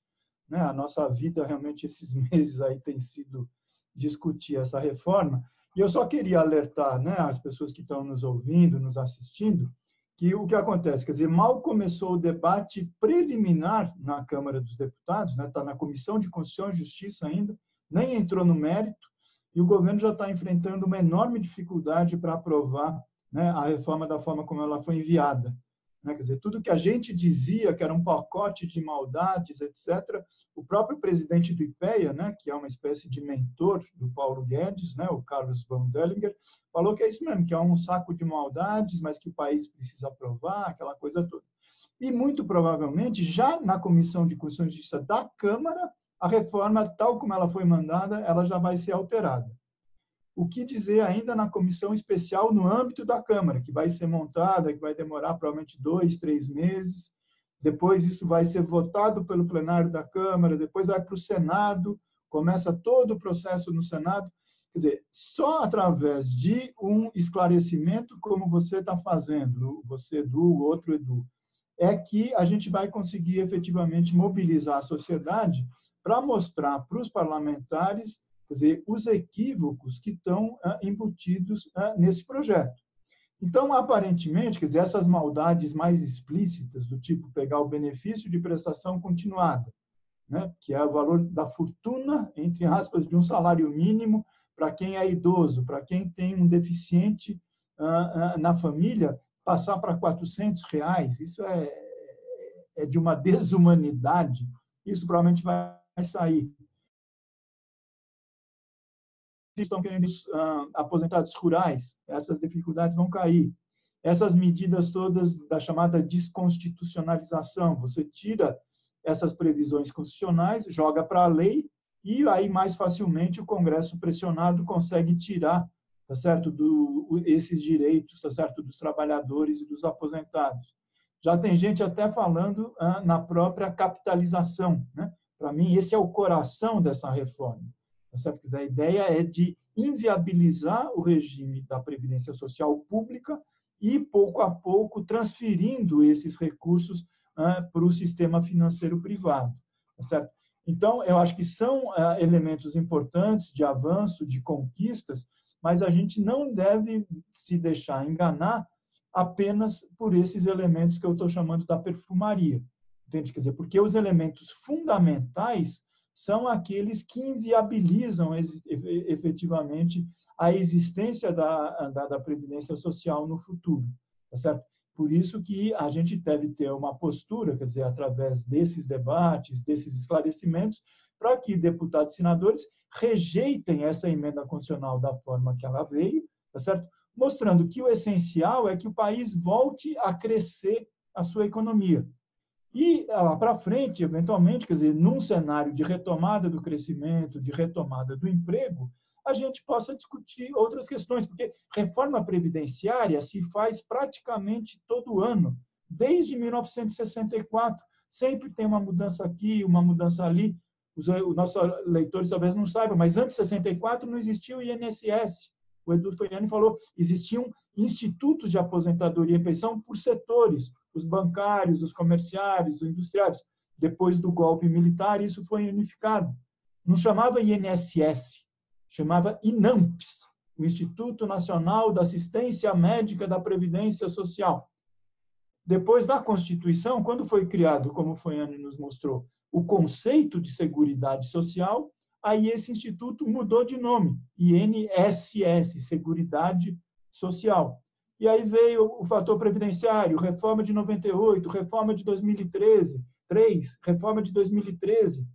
B: Né? A nossa vida, realmente, esses <laughs> meses aí tem sido discutir essa reforma. E eu só queria alertar né, as pessoas que estão nos ouvindo, nos assistindo, que o que acontece, quer dizer, mal começou o debate preliminar na Câmara dos Deputados, está né, tá na Comissão de Constituição e Justiça ainda, nem entrou no mérito, e o governo já está enfrentando uma enorme dificuldade para aprovar né, a reforma da forma como ela foi enviada. Né? Quer dizer, tudo que a gente dizia que era um pacote de maldades, etc., o próprio presidente do IPEA, né, que é uma espécie de mentor do Paulo Guedes, né, o Carlos Van Dellinger, falou que é isso mesmo, que é um saco de maldades, mas que o país precisa aprovar, aquela coisa toda. E, muito provavelmente, já na Comissão de Constituição e Justiça da Câmara, a reforma, tal como ela foi mandada, ela já vai ser alterada o que dizer ainda na comissão especial no âmbito da Câmara, que vai ser montada, que vai demorar provavelmente dois, três meses. Depois isso vai ser votado pelo plenário da Câmara, depois vai para o Senado, começa todo o processo no Senado. Quer dizer, só através de um esclarecimento, como você está fazendo, você, Edu, o outro Edu, é que a gente vai conseguir efetivamente mobilizar a sociedade para mostrar para os parlamentares quer dizer, os equívocos que estão ah, embutidos ah, nesse projeto. Então, aparentemente, quer dizer, essas maldades mais explícitas, do tipo pegar o benefício de prestação continuada, né, que é o valor da fortuna, entre aspas, de um salário mínimo para quem é idoso, para quem tem um deficiente uh, uh, na família, passar para 400 reais, isso é, é de uma desumanidade, isso provavelmente vai sair estão querendo uh, aposentados rurais, essas dificuldades vão cair. Essas medidas todas da chamada desconstitucionalização, você tira essas previsões constitucionais, joga para a lei e aí mais facilmente o Congresso pressionado consegue tirar, tá certo, do, esses direitos, tá certo, dos trabalhadores e dos aposentados. Já tem gente até falando ah, na própria capitalização, né? Para mim esse é o coração dessa reforma, tá certo? A ideia é de inviabilizar o regime da previdência social pública e pouco a pouco transferindo esses recursos para o sistema financeiro privado, tá certo? Então, eu acho que são elementos importantes de avanço, de conquistas, mas a gente não deve se deixar enganar apenas por esses elementos que eu estou chamando da perfumaria. Entende? Quer dizer, porque os elementos fundamentais são aqueles que inviabilizam efetivamente a existência da, da, da previdência social no futuro. Tá certo? Por isso que a gente deve ter uma postura, quer dizer, através desses debates, desses esclarecimentos, para que deputados e senadores rejeitem essa emenda constitucional da forma que ela veio, tá certo? Mostrando que o essencial é que o país volte a crescer a sua economia. E lá para frente, eventualmente, quer dizer, num cenário de retomada do crescimento, de retomada do emprego, a gente possa discutir outras questões, porque reforma previdenciária se faz praticamente todo ano, desde 1964. Sempre tem uma mudança aqui, uma mudança ali. Os, os nossos leitores talvez não saibam, mas antes de 64 não existia o INSS. O Edu Feiani falou, existiam institutos de aposentadoria e pensão por setores, os bancários, os comerciários, os industriais. Depois do golpe militar, isso foi unificado. Não chamava INSS, chamava INAMPS, o Instituto Nacional da Assistência Médica da Previdência Social. Depois da Constituição, quando foi criado, como o Foiane nos mostrou, o conceito de Seguridade Social, aí esse instituto mudou de nome, INSS, Seguridade Social. E aí veio o fator previdenciário, reforma de 98, reforma de 2013, 3, reforma de 2013,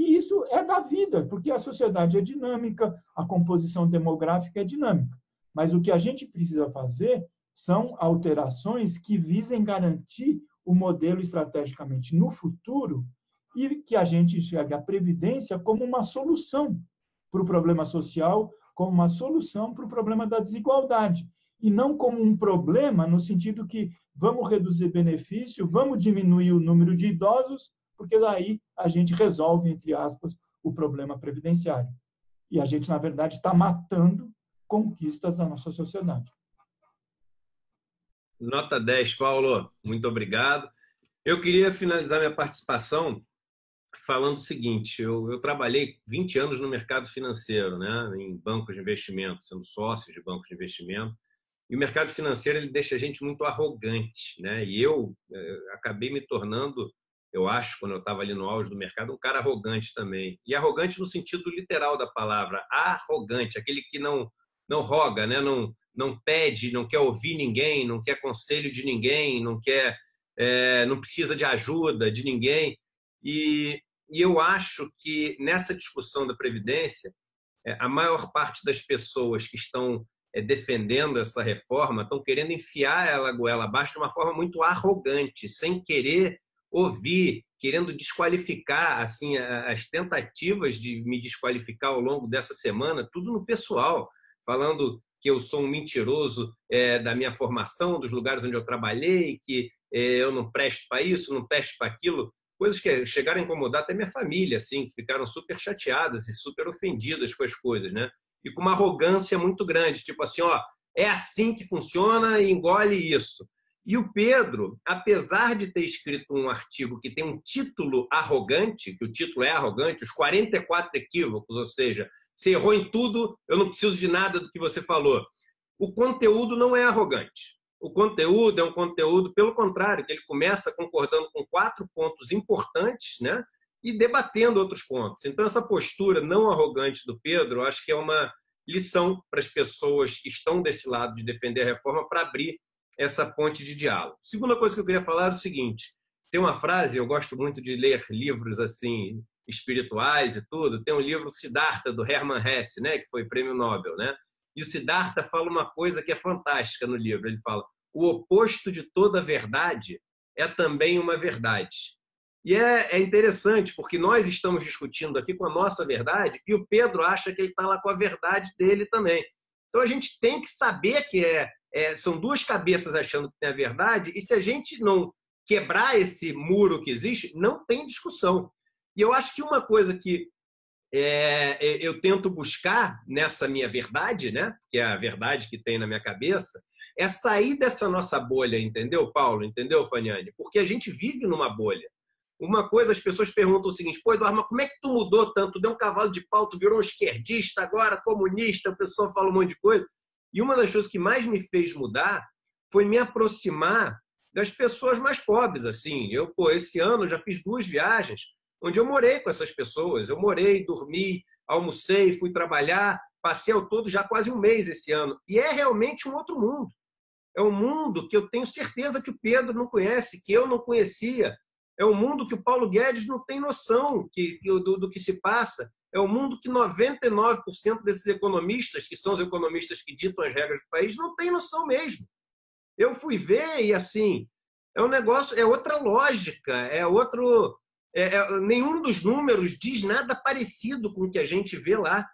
B: e isso é da vida, porque a sociedade é dinâmica, a composição demográfica é dinâmica. Mas o que a gente precisa fazer são alterações que visem garantir o modelo estrategicamente no futuro e que a gente enxergue a previdência como uma solução para o problema social, como uma solução para o problema da desigualdade, e não como um problema no sentido que vamos reduzir benefício, vamos diminuir o número de idosos porque daí a gente resolve, entre aspas, o problema previdenciário. E a gente, na verdade, está matando conquistas da nossa sociedade.
A: Nota 10, Paulo. Muito obrigado. Eu queria finalizar minha participação falando o seguinte: eu, eu, trabalhei 20 anos no mercado financeiro, né, em bancos de investimento, sendo sócio de bancos de investimento. E o mercado financeiro ele deixa a gente muito arrogante, né? E eu, eu eh, acabei me tornando eu acho, quando eu estava ali no auge do mercado, um cara arrogante também. E arrogante no sentido literal da palavra, arrogante, aquele que não não roga, né? não, não pede, não quer ouvir ninguém, não quer conselho de ninguém, não quer, é, não precisa de ajuda de ninguém. E, e eu acho que nessa discussão da Previdência, é, a maior parte das pessoas que estão é, defendendo essa reforma estão querendo enfiar ela goela abaixo de uma forma muito arrogante, sem querer ouvir, querendo desqualificar assim as tentativas de me desqualificar ao longo dessa semana, tudo no pessoal, falando que eu sou um mentiroso é, da minha formação, dos lugares onde eu trabalhei, que é, eu não presto para isso, não presto para aquilo, coisas que chegaram a incomodar até minha família, assim, que ficaram super chateadas e super ofendidas com as coisas, né? E com uma arrogância muito grande, tipo assim, ó, é assim que funciona e engole isso. E o Pedro, apesar de ter escrito um artigo que tem um título arrogante, que o título é arrogante, os 44 equívocos, ou seja, você errou em tudo, eu não preciso de nada do que você falou. O conteúdo não é arrogante. O conteúdo é um conteúdo, pelo contrário, que ele começa concordando com quatro pontos importantes, né? E debatendo outros pontos. Então, essa postura não arrogante do Pedro, acho que é uma lição para as pessoas que estão desse lado de defender a reforma para abrir essa ponte de diálogo. Segunda coisa que eu queria falar é o seguinte: tem uma frase, eu gosto muito de ler livros assim espirituais e tudo. Tem um livro Siddhartha do Hermann Hesse, né, que foi prêmio Nobel, né? E o Siddhartha fala uma coisa que é fantástica no livro. Ele fala: o oposto de toda verdade é também uma verdade. E é, é, interessante, porque nós estamos discutindo aqui com a nossa verdade e o Pedro acha que ele está lá com a verdade dele também. Então a gente tem que saber que é, é, são duas cabeças achando que tem a verdade, e se a gente não quebrar esse muro que existe, não tem discussão. E eu acho que uma coisa que é, é eu tento buscar nessa minha verdade, né, que é a verdade que tem na minha cabeça, é sair dessa nossa bolha, entendeu, Paulo? Entendeu, Faniane? Porque a gente vive numa bolha. Uma coisa, as pessoas perguntam o seguinte: pô, Eduardo, mas como é que tu mudou tanto? deu um cavalo de pau, tu virou um esquerdista, agora comunista, o pessoal fala um monte de coisa. E uma das coisas que mais me fez mudar foi me aproximar das pessoas mais pobres. Assim, eu, pô, esse ano já fiz duas viagens onde eu morei com essas pessoas. Eu morei, dormi, almocei, fui trabalhar, passei ao todo já quase um mês esse ano. E é realmente um outro mundo. É um mundo que eu tenho certeza que o Pedro não conhece, que eu não conhecia, é um mundo que o Paulo Guedes não tem noção que, do, do que se passa. É um mundo que 99% desses economistas, que são os economistas que ditam as regras do país, não tem noção mesmo. Eu fui ver e, assim, é um negócio, é outra lógica, é outro. É, é, nenhum dos números diz nada parecido com o que a gente vê lá.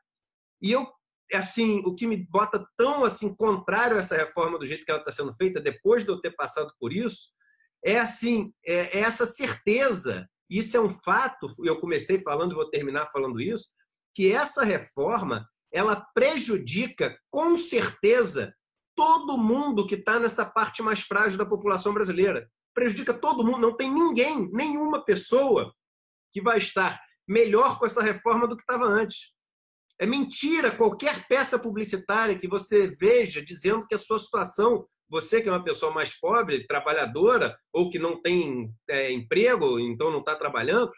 A: E eu, assim, o que me bota tão assim contrário a essa reforma do jeito que ela está sendo feita, depois de eu ter passado por isso, é assim, é, é essa certeza. Isso é um fato, eu comecei falando e vou terminar falando isso, que essa reforma ela prejudica com certeza todo mundo que está nessa parte mais frágil da população brasileira. Prejudica todo mundo, não tem ninguém, nenhuma pessoa que vai estar melhor com essa reforma do que estava antes. É mentira qualquer peça publicitária que você veja dizendo que a sua situação você que é uma pessoa mais pobre, trabalhadora, ou que não tem é, emprego, então não está trabalhando,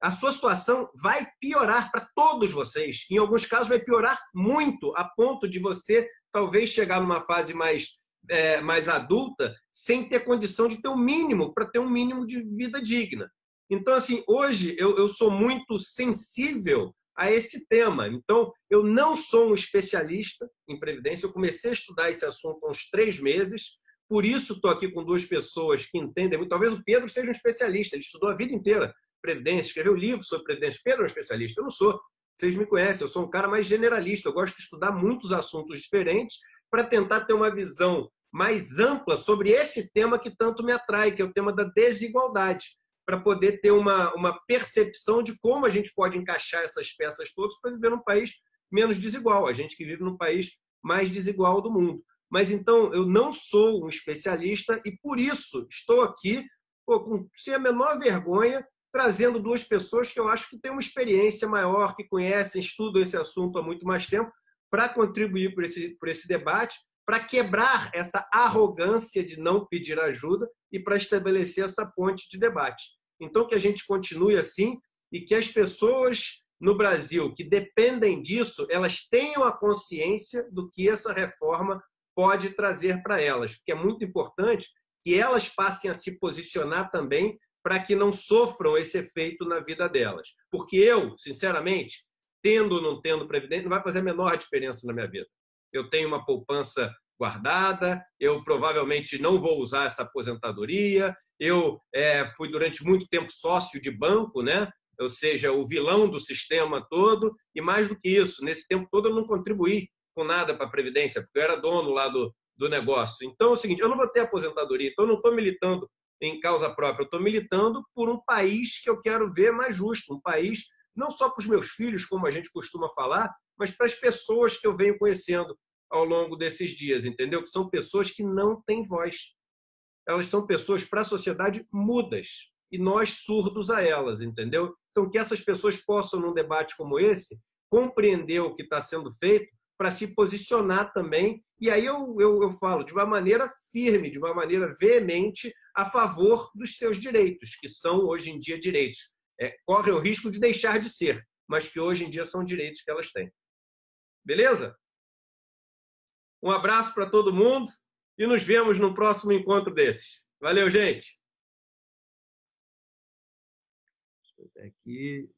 A: a sua situação vai piorar para todos vocês. Em alguns casos, vai piorar muito, a ponto de você talvez chegar numa fase mais, é, mais adulta sem ter condição de ter um mínimo, para ter um mínimo de vida digna. Então, assim, hoje eu, eu sou muito sensível a esse tema. Então, eu não sou um especialista em previdência, eu comecei a estudar esse assunto há uns três meses, por isso estou aqui com duas pessoas que entendem muito. Talvez o Pedro seja um especialista, ele estudou a vida inteira previdência, escreveu livro sobre previdência. Pedro é um especialista, eu não sou. Vocês me conhecem, eu sou um cara mais generalista, eu gosto de estudar muitos assuntos diferentes para tentar ter uma visão mais ampla sobre esse tema que tanto me atrai, que é o tema da desigualdade para poder ter uma, uma percepção de como a gente pode encaixar essas peças todas para viver num país menos desigual, a gente que vive num país mais desigual do mundo. Mas então, eu não sou um especialista e por isso estou aqui, pô, com, sem a menor vergonha, trazendo duas pessoas que eu acho que têm uma experiência maior, que conhecem, estudam esse assunto há muito mais tempo, para contribuir por esse, por esse debate, para quebrar essa arrogância de não pedir ajuda e para estabelecer essa ponte de debate. Então, que a gente continue assim e que as pessoas no Brasil que dependem disso, elas tenham a consciência do que essa reforma pode trazer para elas, porque é muito importante que elas passem a se posicionar também para que não sofram esse efeito na vida delas. Porque eu, sinceramente, tendo ou não tendo previdência, não vai fazer a menor diferença na minha vida. Eu tenho uma poupança guardada, eu provavelmente não vou usar essa aposentadoria, eu é, fui durante muito tempo sócio de banco, né? ou seja, o vilão do sistema todo, e mais do que isso, nesse tempo todo eu não contribuí com nada para a Previdência, porque eu era dono lá do, do negócio. Então é o seguinte, eu não vou ter aposentadoria, então eu não estou militando em causa própria, eu estou militando por um país que eu quero ver mais justo, um país não só para os meus filhos, como a gente costuma falar, mas para as pessoas que eu venho conhecendo ao longo desses dias, entendeu? Que são pessoas que não têm voz. Elas são pessoas para a sociedade mudas e nós surdos a elas, entendeu? Então, que essas pessoas possam, num debate como esse, compreender o que está sendo feito para se posicionar também. E aí eu, eu, eu falo de uma maneira firme, de uma maneira veemente, a favor dos seus direitos, que são hoje em dia direitos. É, corre o risco de deixar de ser, mas que hoje em dia são direitos que elas têm. Beleza? Um abraço para todo mundo e nos vemos no próximo encontro desses. Valeu, gente! Aqui.